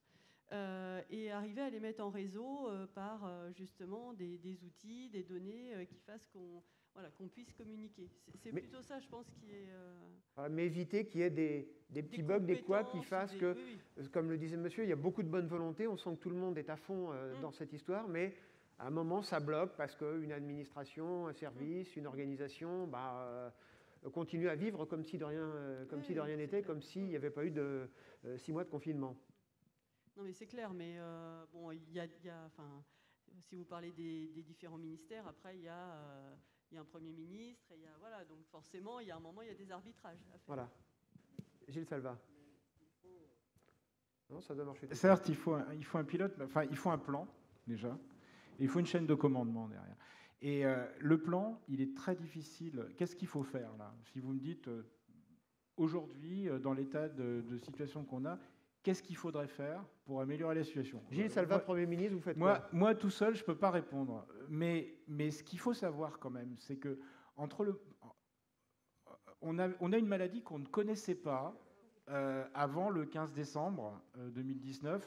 et arriver à les mettre en réseau par justement des, des, outils, des données qui fassent qu'on voilà, qu'on puisse communiquer. C'est plutôt ça, je pense, qui est. Euh, mais éviter qu'il y ait des, des petits bugs, des quoi qui fassent que, comme le disait monsieur, il y a beaucoup de bonne volonté, on sent que tout le monde est à fond euh, mm. dans cette histoire, mais à un moment, ça bloque parce qu'une administration, un service, une organisation bah, euh, continue à vivre comme si de rien comme si de rien n'était, comme s'il n'y avait pas eu de six mois de confinement. Non, mais c'est clair, mais bon, il y a, enfin, si vous parlez des, des, différents ministères, après, il y a il y a un Premier ministre, et il y a, voilà, donc forcément, il y a un moment, il y a des arbitrages à faire. Voilà. Gilles Salva. Non, ça doit marcher. Certes, il faut, un, il faut un pilote, enfin, il faut un plan, déjà, et il faut une chaîne de commandement derrière. Et euh, le plan, il est très difficile. Qu'est-ce qu'il faut faire, là? Si vous me dites, euh, aujourd'hui, euh, dans l'état de, de situation qu'on a, Qu'est-ce qu'il faudrait faire pour améliorer la situation? Gilles Salva, Premier ministre, vous faites moi, quoi? Moi, tout seul, je ne peux pas répondre. Mais, mais ce qu'il faut savoir quand même, c'est que entre le, on, a, on a une maladie qu'on ne connaissait pas euh, avant le 15 décembre 2019 euh,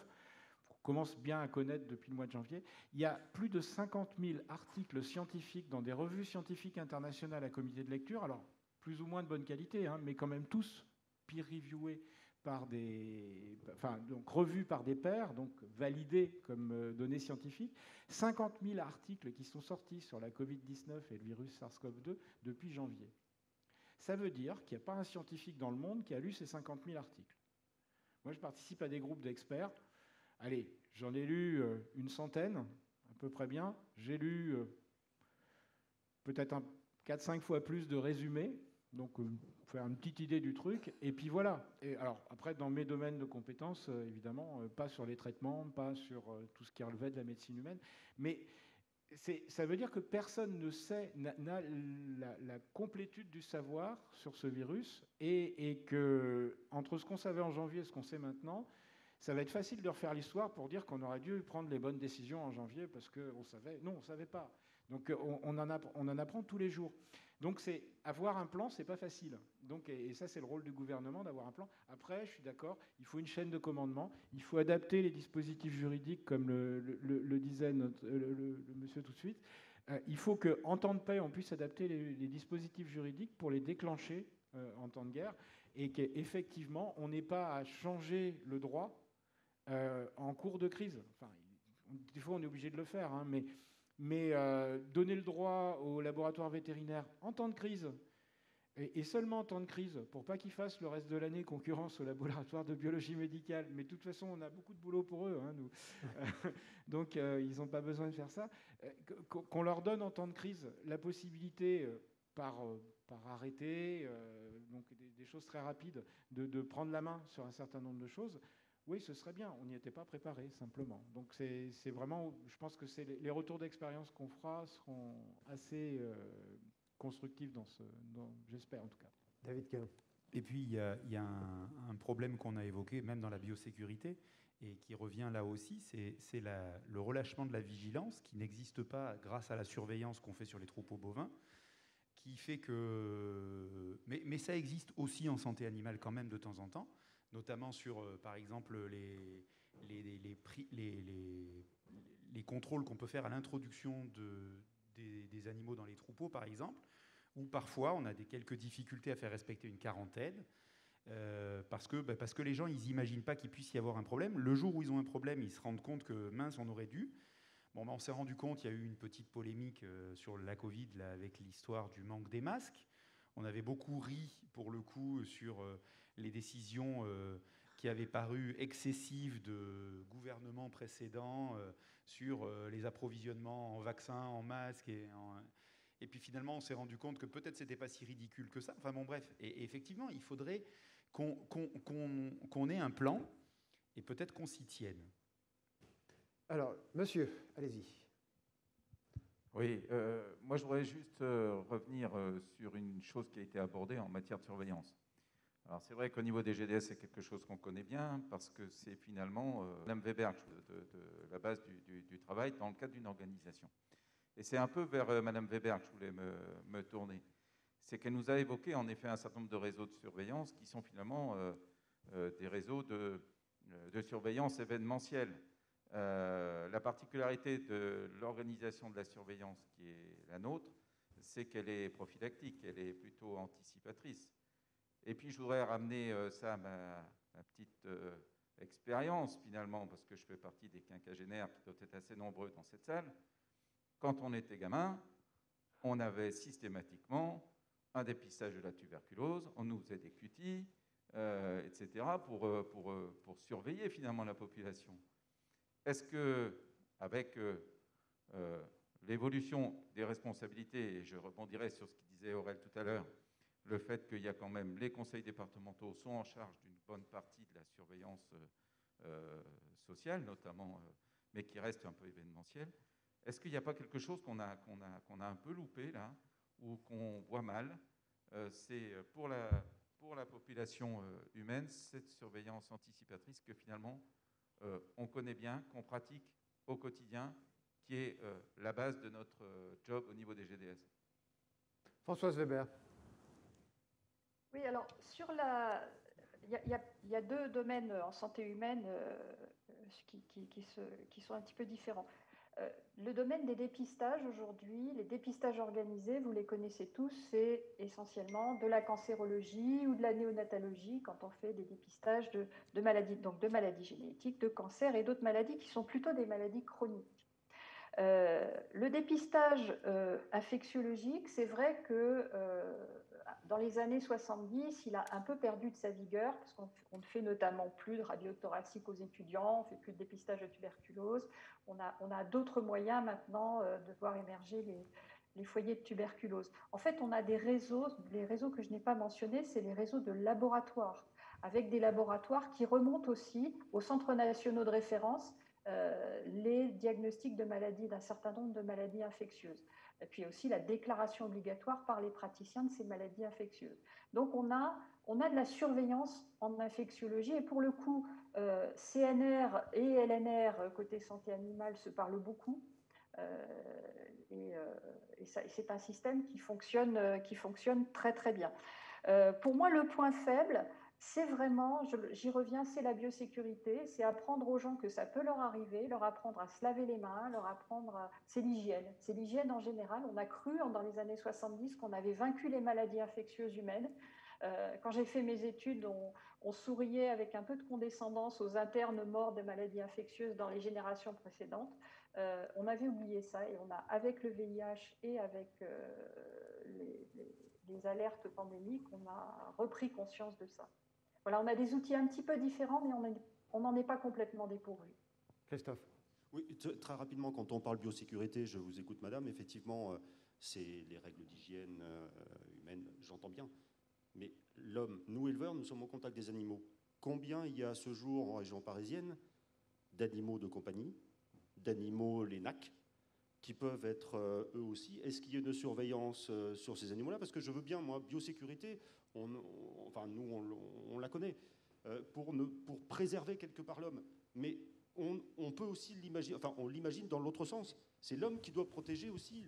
qu'on commence bien à connaître depuis le mois de janvier. Il y a plus de 50 000 articles scientifiques dans des revues scientifiques internationales à comité de lecture, alors plus ou moins de bonne qualité, hein, mais quand même tous peer-reviewés par des, enfin, donc revus par des pairs, donc validés comme euh, données scientifiques, 50 000 articles qui sont sortis sur la Covid-19 et le virus SARS-CoV-2 depuis janvier. Ça veut dire qu'il n'y a pas un scientifique dans le monde qui a lu ces 50 000 articles. Moi, je participe à des groupes d'experts. Allez, j'en ai lu euh, une centaine, à peu près bien. J'ai lu euh, peut-être 4-5 fois plus de résumés donc, une petite idée du truc. Et puis voilà. Et alors, après, dans mes domaines de compétences, euh, évidemment, euh, pas sur les traitements, pas sur tout ce qui relevait de la médecine humaine. Mais ça veut dire que personne ne sait, n'a la, complétude du savoir sur ce virus, et, que entre ce qu'on savait en janvier et ce qu'on sait maintenant, ça va être facile de refaire l'histoire pour dire qu'on aurait dû prendre les bonnes décisions en janvier parce qu'on savait. Non, on ne savait pas. Donc on, en on, en apprend tous les jours. Donc c'est avoir un plan, c'est pas facile. Donc et, ça c'est le rôle du gouvernement d'avoir un plan. Après, je suis d'accord, il faut une chaîne de commandement, il faut adapter les dispositifs juridiques comme le, disait le, monsieur tout de suite. Euh, il faut qu'en temps de paix, on puisse adapter les, dispositifs juridiques pour les déclencher euh, en temps de guerre et qu'effectivement on n'ait pas à changer le droit euh, en cours de crise. Enfin, des fois on est obligé de le faire, hein, mais mais euh, donner le droit aux laboratoires vétérinaires en temps de crise, et, seulement en temps de crise, pour pas qu'ils fassent le reste de l'année concurrence aux laboratoires de biologie médicale, mais de toute façon, on a beaucoup de boulot pour eux, hein, (laughs) donc euh, ils n'ont pas besoin de faire ça, euh, qu'on leur donne en temps de crise la possibilité, par, par arrêter, donc des, choses très rapides, de, de prendre la main sur un certain nombre de choses, oui, ce serait bien. On n'y était pas préparé, simplement. Donc c'est vraiment, je pense que les, retours d'expérience qu'on fera seront assez euh, constructifs dans ce, j'espère en tout cas. David Kahn. Et puis il y a, un, problème qu'on a évoqué, même dans la biosécurité, et qui revient là aussi, c'est le relâchement de la vigilance qui n'existe pas grâce à la surveillance qu'on fait sur les troupeaux bovins qui fait que... Mais, mais, ça existe aussi en santé animale quand même de temps en temps notamment sur, euh, par exemple, les, les, les, les contrôles qu'on peut faire à l'introduction de, des, animaux dans les troupeaux, par exemple, où parfois on a des, quelques difficultés à faire respecter une quarantaine. Euh, parce, que, bah, parce que les gens, ils n'imaginent pas qu'il puisse y avoir un problème. Le jour où ils ont un problème, ils se rendent compte que mince, on aurait dû. Bon, bah, on s'est rendu compte, il y a eu une petite polémique euh, sur la Covid avec l'histoire du manque des masques. On avait beaucoup ri, pour le coup, sur les décisions euh, qui avaient paru excessives de gouvernements précédents euh, sur euh, les approvisionnements en vaccins, en masques et Et puis finalement, on s'est rendu compte que peut-être c'était pas si ridicule que ça. Enfin bon, bref. Et, effectivement, il faudrait qu'on ait un plan et peut-être qu'on s'y tienne. Alors, monsieur, allez-y. Oui, moi je voudrais juste revenir sur une chose qui a été abordée en matière de surveillance. Alors c'est vrai qu'au niveau des GDS, c'est quelque chose qu'on connaît bien parce que c'est finalement euh, Weber de, la base du, travail dans le cadre d'une organisation. Et c'est un peu vers euh, Mme Weber que je voulais me, tourner. C'est qu'elle nous a évoqué en effet un certain nombre de réseaux de surveillance qui sont finalement euh, des réseaux de, de surveillance événementielle. la particularité de l'organisation de la surveillance qui est la nôtre, c'est qu'elle est prophylactique, elle est plutôt anticipatrice. Et puis je voudrais ramener ça à ma, petite expérience finalement, parce que je fais partie des quinquagénaires qui doivent être assez nombreux dans cette salle. Quand on était gamin, on avait systématiquement un dépistage de la tuberculose, on nous faisait des cuties, euh, etc., euh, euh, pour, surveiller finalement la population. Est-ce que, avec l'évolution des responsabilités, et je rebondirai sur ce que disait Aurel tout à l'heure, le fait qu'il y a quand même les conseils départementaux sont en charge d'une bonne partie de la surveillance sociale, notamment, mais qui reste un peu événementielle. Est-ce qu'il n'y a pas quelque chose qu'on a, un peu loupé là, ou qu'on voit mal euh, C'est euh, pour la, pour la population euh, humaine, cette surveillance anticipatrice que finalement on connaît bien, qu'on pratique au quotidien, qui est la base de notre job au niveau des GDS. Françoise Weber. Oui, alors sur la. Il y, a deux domaines en santé humaine qui, qui, qui, se, qui, sont un petit peu différents. Euh, le domaine des dépistages aujourd'hui, les dépistages organisés, vous les connaissez tous, c'est essentiellement de la cancérologie ou de la néonatologie quand on fait des dépistages de, maladies, donc de maladies génétiques, de cancers et d'autres maladies qui sont plutôt des maladies chroniques. Euh, le dépistage euh, infectiologique, c'est vrai que dans les années 70, il a un peu perdu de sa vigueur parce qu'on ne fait notamment plus de radio thoracique aux étudiants, on ne fait plus de dépistage de tuberculose. On a, d'autres moyens maintenant euh, de voir émerger les, les, foyers de tuberculose. En fait, on a des réseaux, les réseaux que je n'ai pas mentionnés, c'est les réseaux de laboratoires, avec des laboratoires qui remontent aussi aux centres nationaux de référence euh, les diagnostics de maladies, d'un certain nombre de maladies infectieuses et puis aussi la déclaration obligatoire par les praticiens de ces maladies infectieuses. Donc on a, on a de la surveillance en infectiologie et pour le coup, euh, CNR et LNR euh, côté santé animale se parlent beaucoup. Euh, et, c'est un système qui fonctionne, qui fonctionne très très bien. pour moi, le point faible, c'est vraiment, j'y reviens, c'est la biosécurité, c'est apprendre aux gens que ça peut leur arriver, leur apprendre à se laver les mains, leur apprendre, c'est l'hygiène. C'est l'hygiène en général. On a cru dans les années 70 qu'on avait vaincu les maladies infectieuses humaines. Euh, quand j'ai fait mes études, on, souriait avec un peu de condescendance aux internes morts de maladies infectieuses dans les générations précédentes. Euh, on avait oublié ça et on a, avec le VIH et avec euh, les alertes pandémiques, on a repris conscience de ça. Voilà, on a des outils un petit peu différents, mais on n'en est pas complètement dépourvu. Christophe. Oui, très rapidement, quand on parle biosécurité, je vous écoute, madame, effectivement, euh, c'est les règles d'hygiène euh, humaine, j'entends bien. Mais l'homme, nous éleveurs, nous sommes au contact des animaux. Combien il y a ce jour en région parisienne d'animaux de compagnie, d'animaux les NAC, qui peuvent être euh, eux aussi? Est-ce qu'il y a une surveillance sur ces animaux-là? Parce que je veux bien, moi, biosécurité, enfin nous on, la connaît, euh, pour préserver quelque part l'homme. Mais on, peut aussi l'imaginer, enfin on l'imagine dans l'autre sens. C'est l'homme qui doit protéger aussi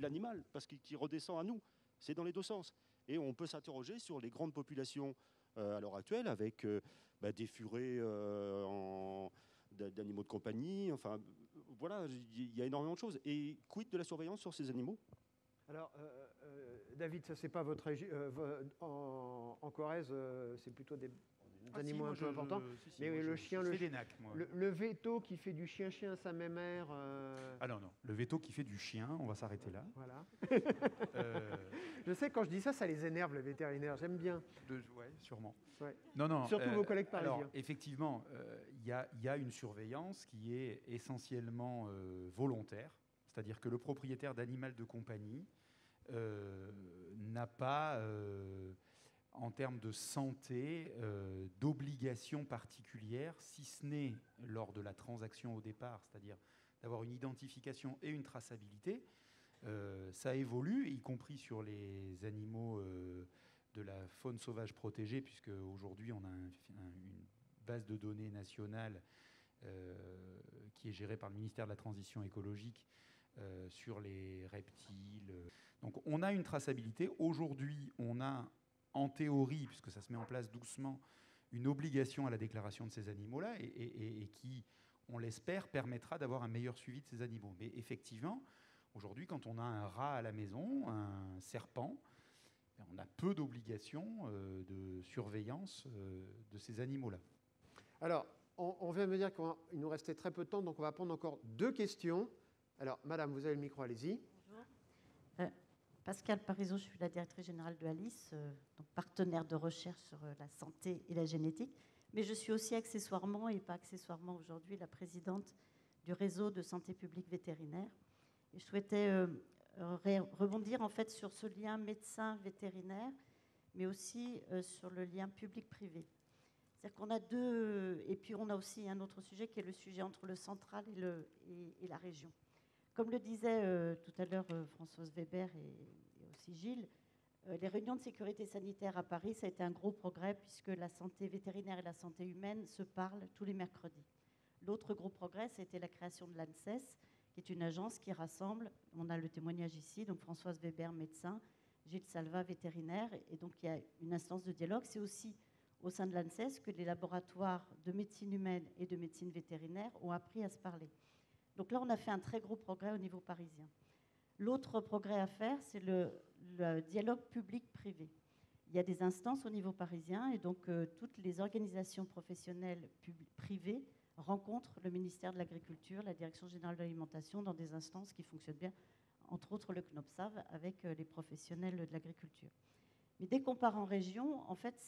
l'animal, parce qu'il redescend à nous. C'est dans les deux sens. Et on peut s'interroger sur les grandes populations euh, à l'heure actuelle, avec euh, bah, des furets d'animaux de compagnie. Enfin, voilà, il y a énormément de choses. Et quid de la surveillance sur ces animaux? Alors, euh, euh, David, ça c'est pas votre région. Euh, en, Corrèze, c'est plutôt des ah, animaux un peu importants. mais le chien, le, le, veto qui fait du chien-chien sa mémère. Ah non, non. Le veto qui fait du chien, on va s'arrêter là. Voilà. (laughs) Je sais, quand je dis ça, ça les énerve, le vétérinaire. J'aime bien. Oui, sûrement. Non, non. Surtout vos collègues parisiens. Alors, effectivement, il y, a une surveillance qui est essentiellement volontaire. C'est-à-dire que le propriétaire d'animal de compagnie euh, n'a pas, euh, en termes de santé, euh, d'obligation particulière, si ce n'est lors de la transaction au départ, c'est-à-dire d'avoir une identification et une traçabilité. ça évolue, y compris sur les animaux de la faune sauvage protégée, puisque aujourd'hui on a une base de données nationale qui est gérée par le ministère de la Transition écologique euh, sur les reptiles. Donc on a une traçabilité. Aujourd'hui, on a en théorie, puisque ça se met en place doucement, une obligation à la déclaration de ces animaux-là et, qui, on l'espère, permettra d'avoir un meilleur suivi de ces animaux. Mais effectivement, aujourd'hui, quand on a un rat à la maison, un serpent, ben, on a peu d'obligations euh, de surveillance euh, de ces animaux-là. Alors, on, vient de me dire qu'il nous restait très peu de temps, donc on va prendre encore deux questions. Alors, madame, vous avez le micro, allez-y. Bonjour. Euh, Pascal Parizeau, je suis la directrice générale de Alice, euh, donc partenaire de recherche sur euh, la santé et la génétique. Mais je suis aussi accessoirement, et pas accessoirement aujourd'hui, la présidente du réseau de santé publique vétérinaire. Et je souhaitais rebondir en fait sur ce lien médecin-vétérinaire, mais aussi sur le lien public-privé. C'est-à-dire qu'on a deux, et puis on a aussi un autre sujet qui est le sujet entre le central et, le, et la région. Comme le disait euh, tout à l'heure euh, Françoise Weber et, aussi Gilles, euh, les réunions de sécurité sanitaire à Paris, ça a été un gros progrès puisque la santé vétérinaire et la santé humaine se parlent tous les mercredis. L'autre gros progrès, c'était la création de l'ANSES, qui est une agence qui rassemble, on a le témoignage ici, donc Françoise Weber, médecin, Gilles Salva, vétérinaire, et donc il y a une instance de dialogue. C'est aussi au sein de l'ANSES que les laboratoires de médecine humaine et de médecine vétérinaire ont appris à se parler. Donc là, on a fait un très gros progrès au niveau parisien. L'autre progrès à faire, c'est le, dialogue public-privé. Il y a des instances au niveau parisien et donc euh, toutes les organisations professionnelles privées rencontrent le ministère de l'Agriculture, la Direction générale de l'alimentation dans des instances qui fonctionnent bien, entre autres le CNOPSAV avec euh, les professionnels de l'agriculture. Mais dès qu'on part en région, en fait,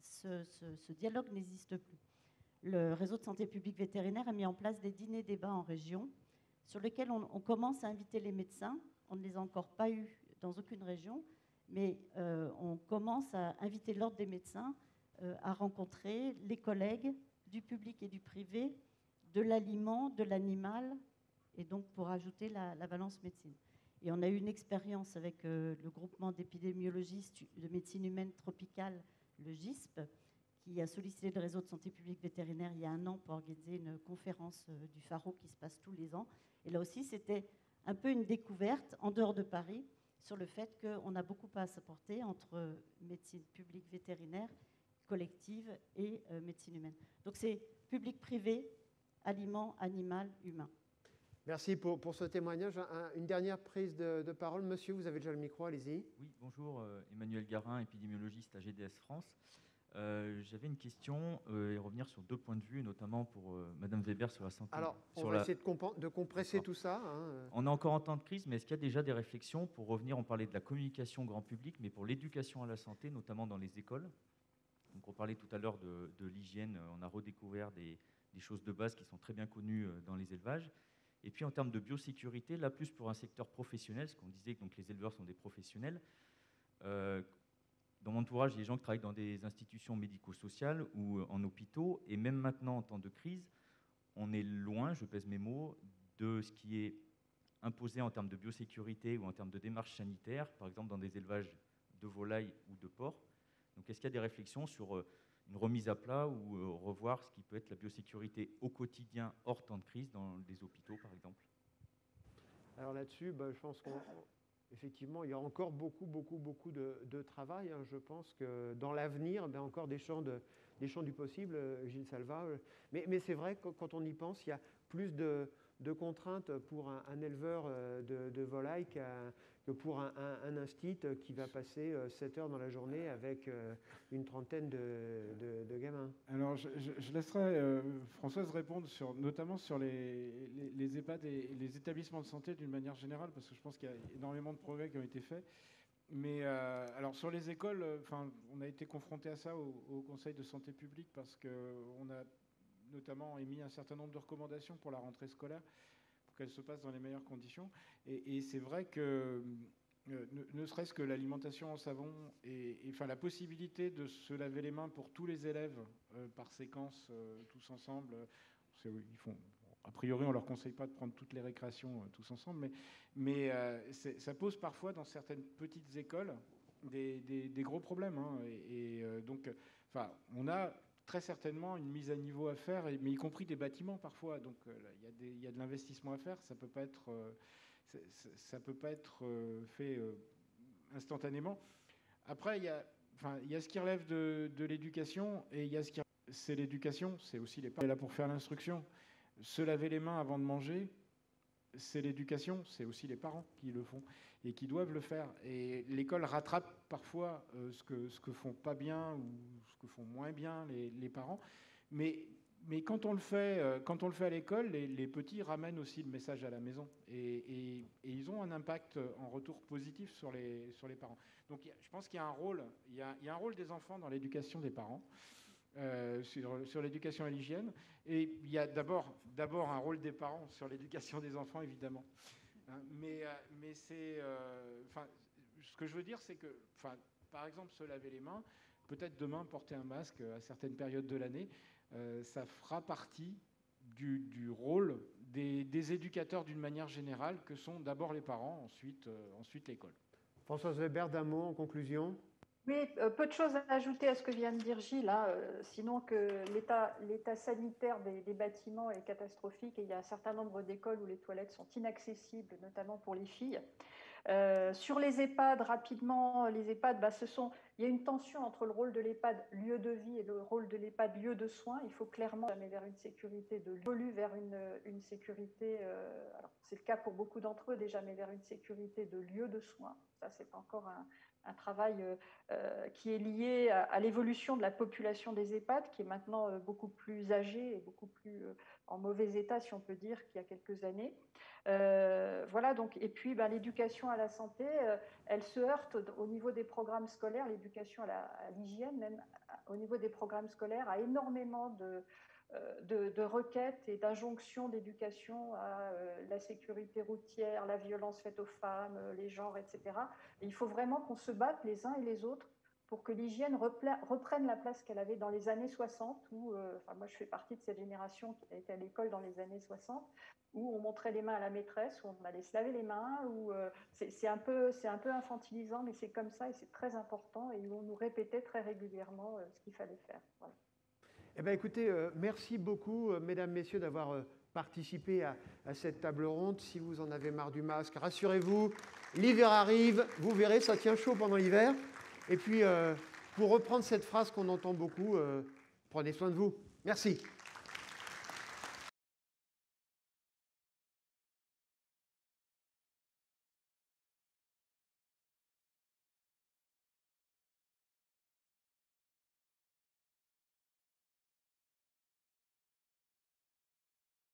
ce, ce dialogue n'existe plus le réseau de santé publique vétérinaire a mis en place des dîners-débats en région sur lesquels on, commence à inviter les médecins. On ne les a encore pas eus dans aucune région, mais euh, on commence à inviter l'ordre des médecins euh, à rencontrer les collègues du public et du privé, de l'aliment, de l'animal, et donc pour ajouter la, valence médecine. Et on a eu une expérience avec euh, le groupement d'épidémiologistes de médecine humaine tropicale, le GISP, qui a sollicité le réseau de santé publique vétérinaire il y a un an pour organiser une conférence euh, du Pharo qui se passe tous les ans. Et là aussi, c'était un peu une découverte en dehors de Paris sur le fait qu'on a beaucoup à s'apporter entre médecine publique vétérinaire, collective et euh, médecine humaine. Donc c'est public-privé, aliment, animal, humain. Merci pour, pour ce témoignage. une dernière prise de, parole. Monsieur, vous avez déjà le micro, allez-y. Oui, bonjour. Euh, Emmanuel Garin, épidémiologiste à GDS France. Euh, j'avais une question euh, et revenir sur deux points de vue, notamment pour euh, Madame Weber sur la santé. Alors, on va essayer de, compresser tout ça. Hein. On est encore en temps de crise, mais est-ce qu'il y a déjà des réflexions pour revenir On parlait de la communication grand public, mais pour l'éducation à la santé, notamment dans les écoles? Donc, on parlait tout à l'heure de, l'hygiène. On a redécouvert des, choses de base qui sont très bien connues dans les élevages. Et puis, en termes de biosécurité, là, plus pour un secteur professionnel, ce qu'on disait que les éleveurs sont des professionnels dans mon entourage, il y a des gens qui travaillent dans des institutions médico-sociales ou euh, en hôpitaux. Et même maintenant, en temps de crise, on est loin, je pèse mes mots, de ce qui est imposé en termes de biosécurité ou en termes de démarches sanitaires, par exemple dans des élevages de volailles ou de porcs. Donc, est-ce qu'il y a des réflexions sur euh, une remise à plat ou euh, revoir ce qui peut être la biosécurité au quotidien hors temps de crise dans les hôpitaux, par exemple? Alors là-dessus, bah, je pense qu'on effectivement, il y a encore beaucoup, beaucoup, beaucoup de, travail. Hein. Je pense que dans l'avenir, ben encore des champs, des champs du possible, euh, Gilles Salva. Mais, mais c'est vrai que quand on y pense, il y a plus de, contraintes pour un, éleveur euh, de, de volailles que pour un, un, instit qui va passer 7 euh, heures dans la journée avec euh, une trentaine de, gamins. Alors, je, laisserai euh, Françoise répondre sur, notamment sur les, les, EHPAD et les établissements de santé d'une manière générale, parce que je pense qu'il y a énormément de progrès qui ont été faits. Mais alors sur les écoles, enfin, on a été confronté à ça au, Conseil de santé publique parce qu'on a notamment émis un certain nombre de recommandations pour la rentrée scolaire qu'elle se passe dans les meilleures conditions. Et, c'est vrai que euh, ne, serait-ce que l'alimentation en savon et, enfin la possibilité de se laver les mains pour tous les élèves euh, par séquence, euh, tous ensemble. Ils font, a priori, on leur conseille pas de prendre toutes les récréations tous ensemble, mais, mais ça pose parfois dans certaines petites écoles des, gros problèmes. Hein. et, donc, enfin, on a très certainement une mise à niveau à faire, mais y compris des bâtiments parfois. Donc euh, il y, a de l'investissement à faire. Ça peut pas être, euh, ça peut pas être euh, fait instantanément. Après, il y a enfin, y a ce qui relève de, de l'éducation et il y a ce qui c'est l'éducation, c'est aussi les parents là pour faire l'instruction. Se laver les mains avant de manger, c'est l'éducation, c'est aussi les parents qui le font et qui doivent le faire. Et l'école rattrape parfois euh, ce, que, ce que font pas bien ou ce que font moins bien les, parents. Mais, mais quand, on le fait, euh, quand on le fait à l'école, les, petits ramènent aussi le message à la maison. Et, et, et, ils ont un impact en retour positif sur les, sur les parents. Donc je pense qu'il y a un rôle, y a, un rôle des enfants dans l'éducation des parents. Euh, sur, sur l'éducation à l'hygiène. Et il y a d'abord un rôle des parents sur l'éducation des enfants, évidemment. Hein, mais, euh, mais c'est. Euh, ce que je veux dire, c'est que, par exemple, se laver les mains, peut-être demain porter un masque à certaines périodes de l'année, euh, ça fera partie du, rôle des, des éducateurs d'une manière générale, que sont d'abord les parents, ensuite, ensuite l'école. Françoise Weber, d'un mot en conclusion? Oui, euh, peu de choses à ajouter à ce que vient de dire Gilles, hein, euh, sinon que l'état sanitaire des, bâtiments est catastrophique et il y a un certain nombre d'écoles où les toilettes sont inaccessibles, notamment pour les filles. Euh, sur les EHPAD, rapidement, les EHPAD, bah, ce sont, il y a une tension entre le rôle de l'EHPAD lieu de vie et le rôle de l'EHPAD lieu de soins. Il faut clairement aller vers une sécurité de lieu, vers une, sécurité, c'est le cas pour beaucoup d'entre eux déjà, mais vers une sécurité de lieu de soins. Ça, c'est encore un, un travail euh, euh, qui est lié à, l'évolution de la population des EHPAD, qui est maintenant euh, beaucoup plus âgée et beaucoup plus en mauvais état, si on peut dire, qu'il y a quelques années. Voilà, donc, et puis ben, l'éducation à la santé, elle se heurte au niveau des programmes scolaires, l'éducation à l'hygiène, même au niveau des programmes scolaires, à énormément de, de, de, requêtes et d'injonctions d'éducation à euh, la sécurité routière, la violence faite aux femmes, euh, les genres, etc. Et il faut vraiment qu'on se batte les uns et les autres pour que l'hygiène reprenne la place qu'elle avait dans les années 60, où, euh, enfin, moi je fais partie de cette génération qui a été à l'école dans les années 60, où on montrait les mains à la maîtresse, où on allait se laver les mains, où euh, c'est un, peu, infantilisant, mais c'est comme ça et c'est très important, et où on nous répétait très régulièrement euh, ce qu'il fallait faire. Eh bien, écoutez, euh, merci beaucoup, euh, mesdames, messieurs, d'avoir euh, participé à, cette table ronde. Si vous en avez marre du masque, rassurez-vous, l'hiver arrive, vous verrez, ça tient chaud pendant l'hiver. Et puis, pour reprendre cette phrase qu'on entend beaucoup, prenez soin de vous. Merci.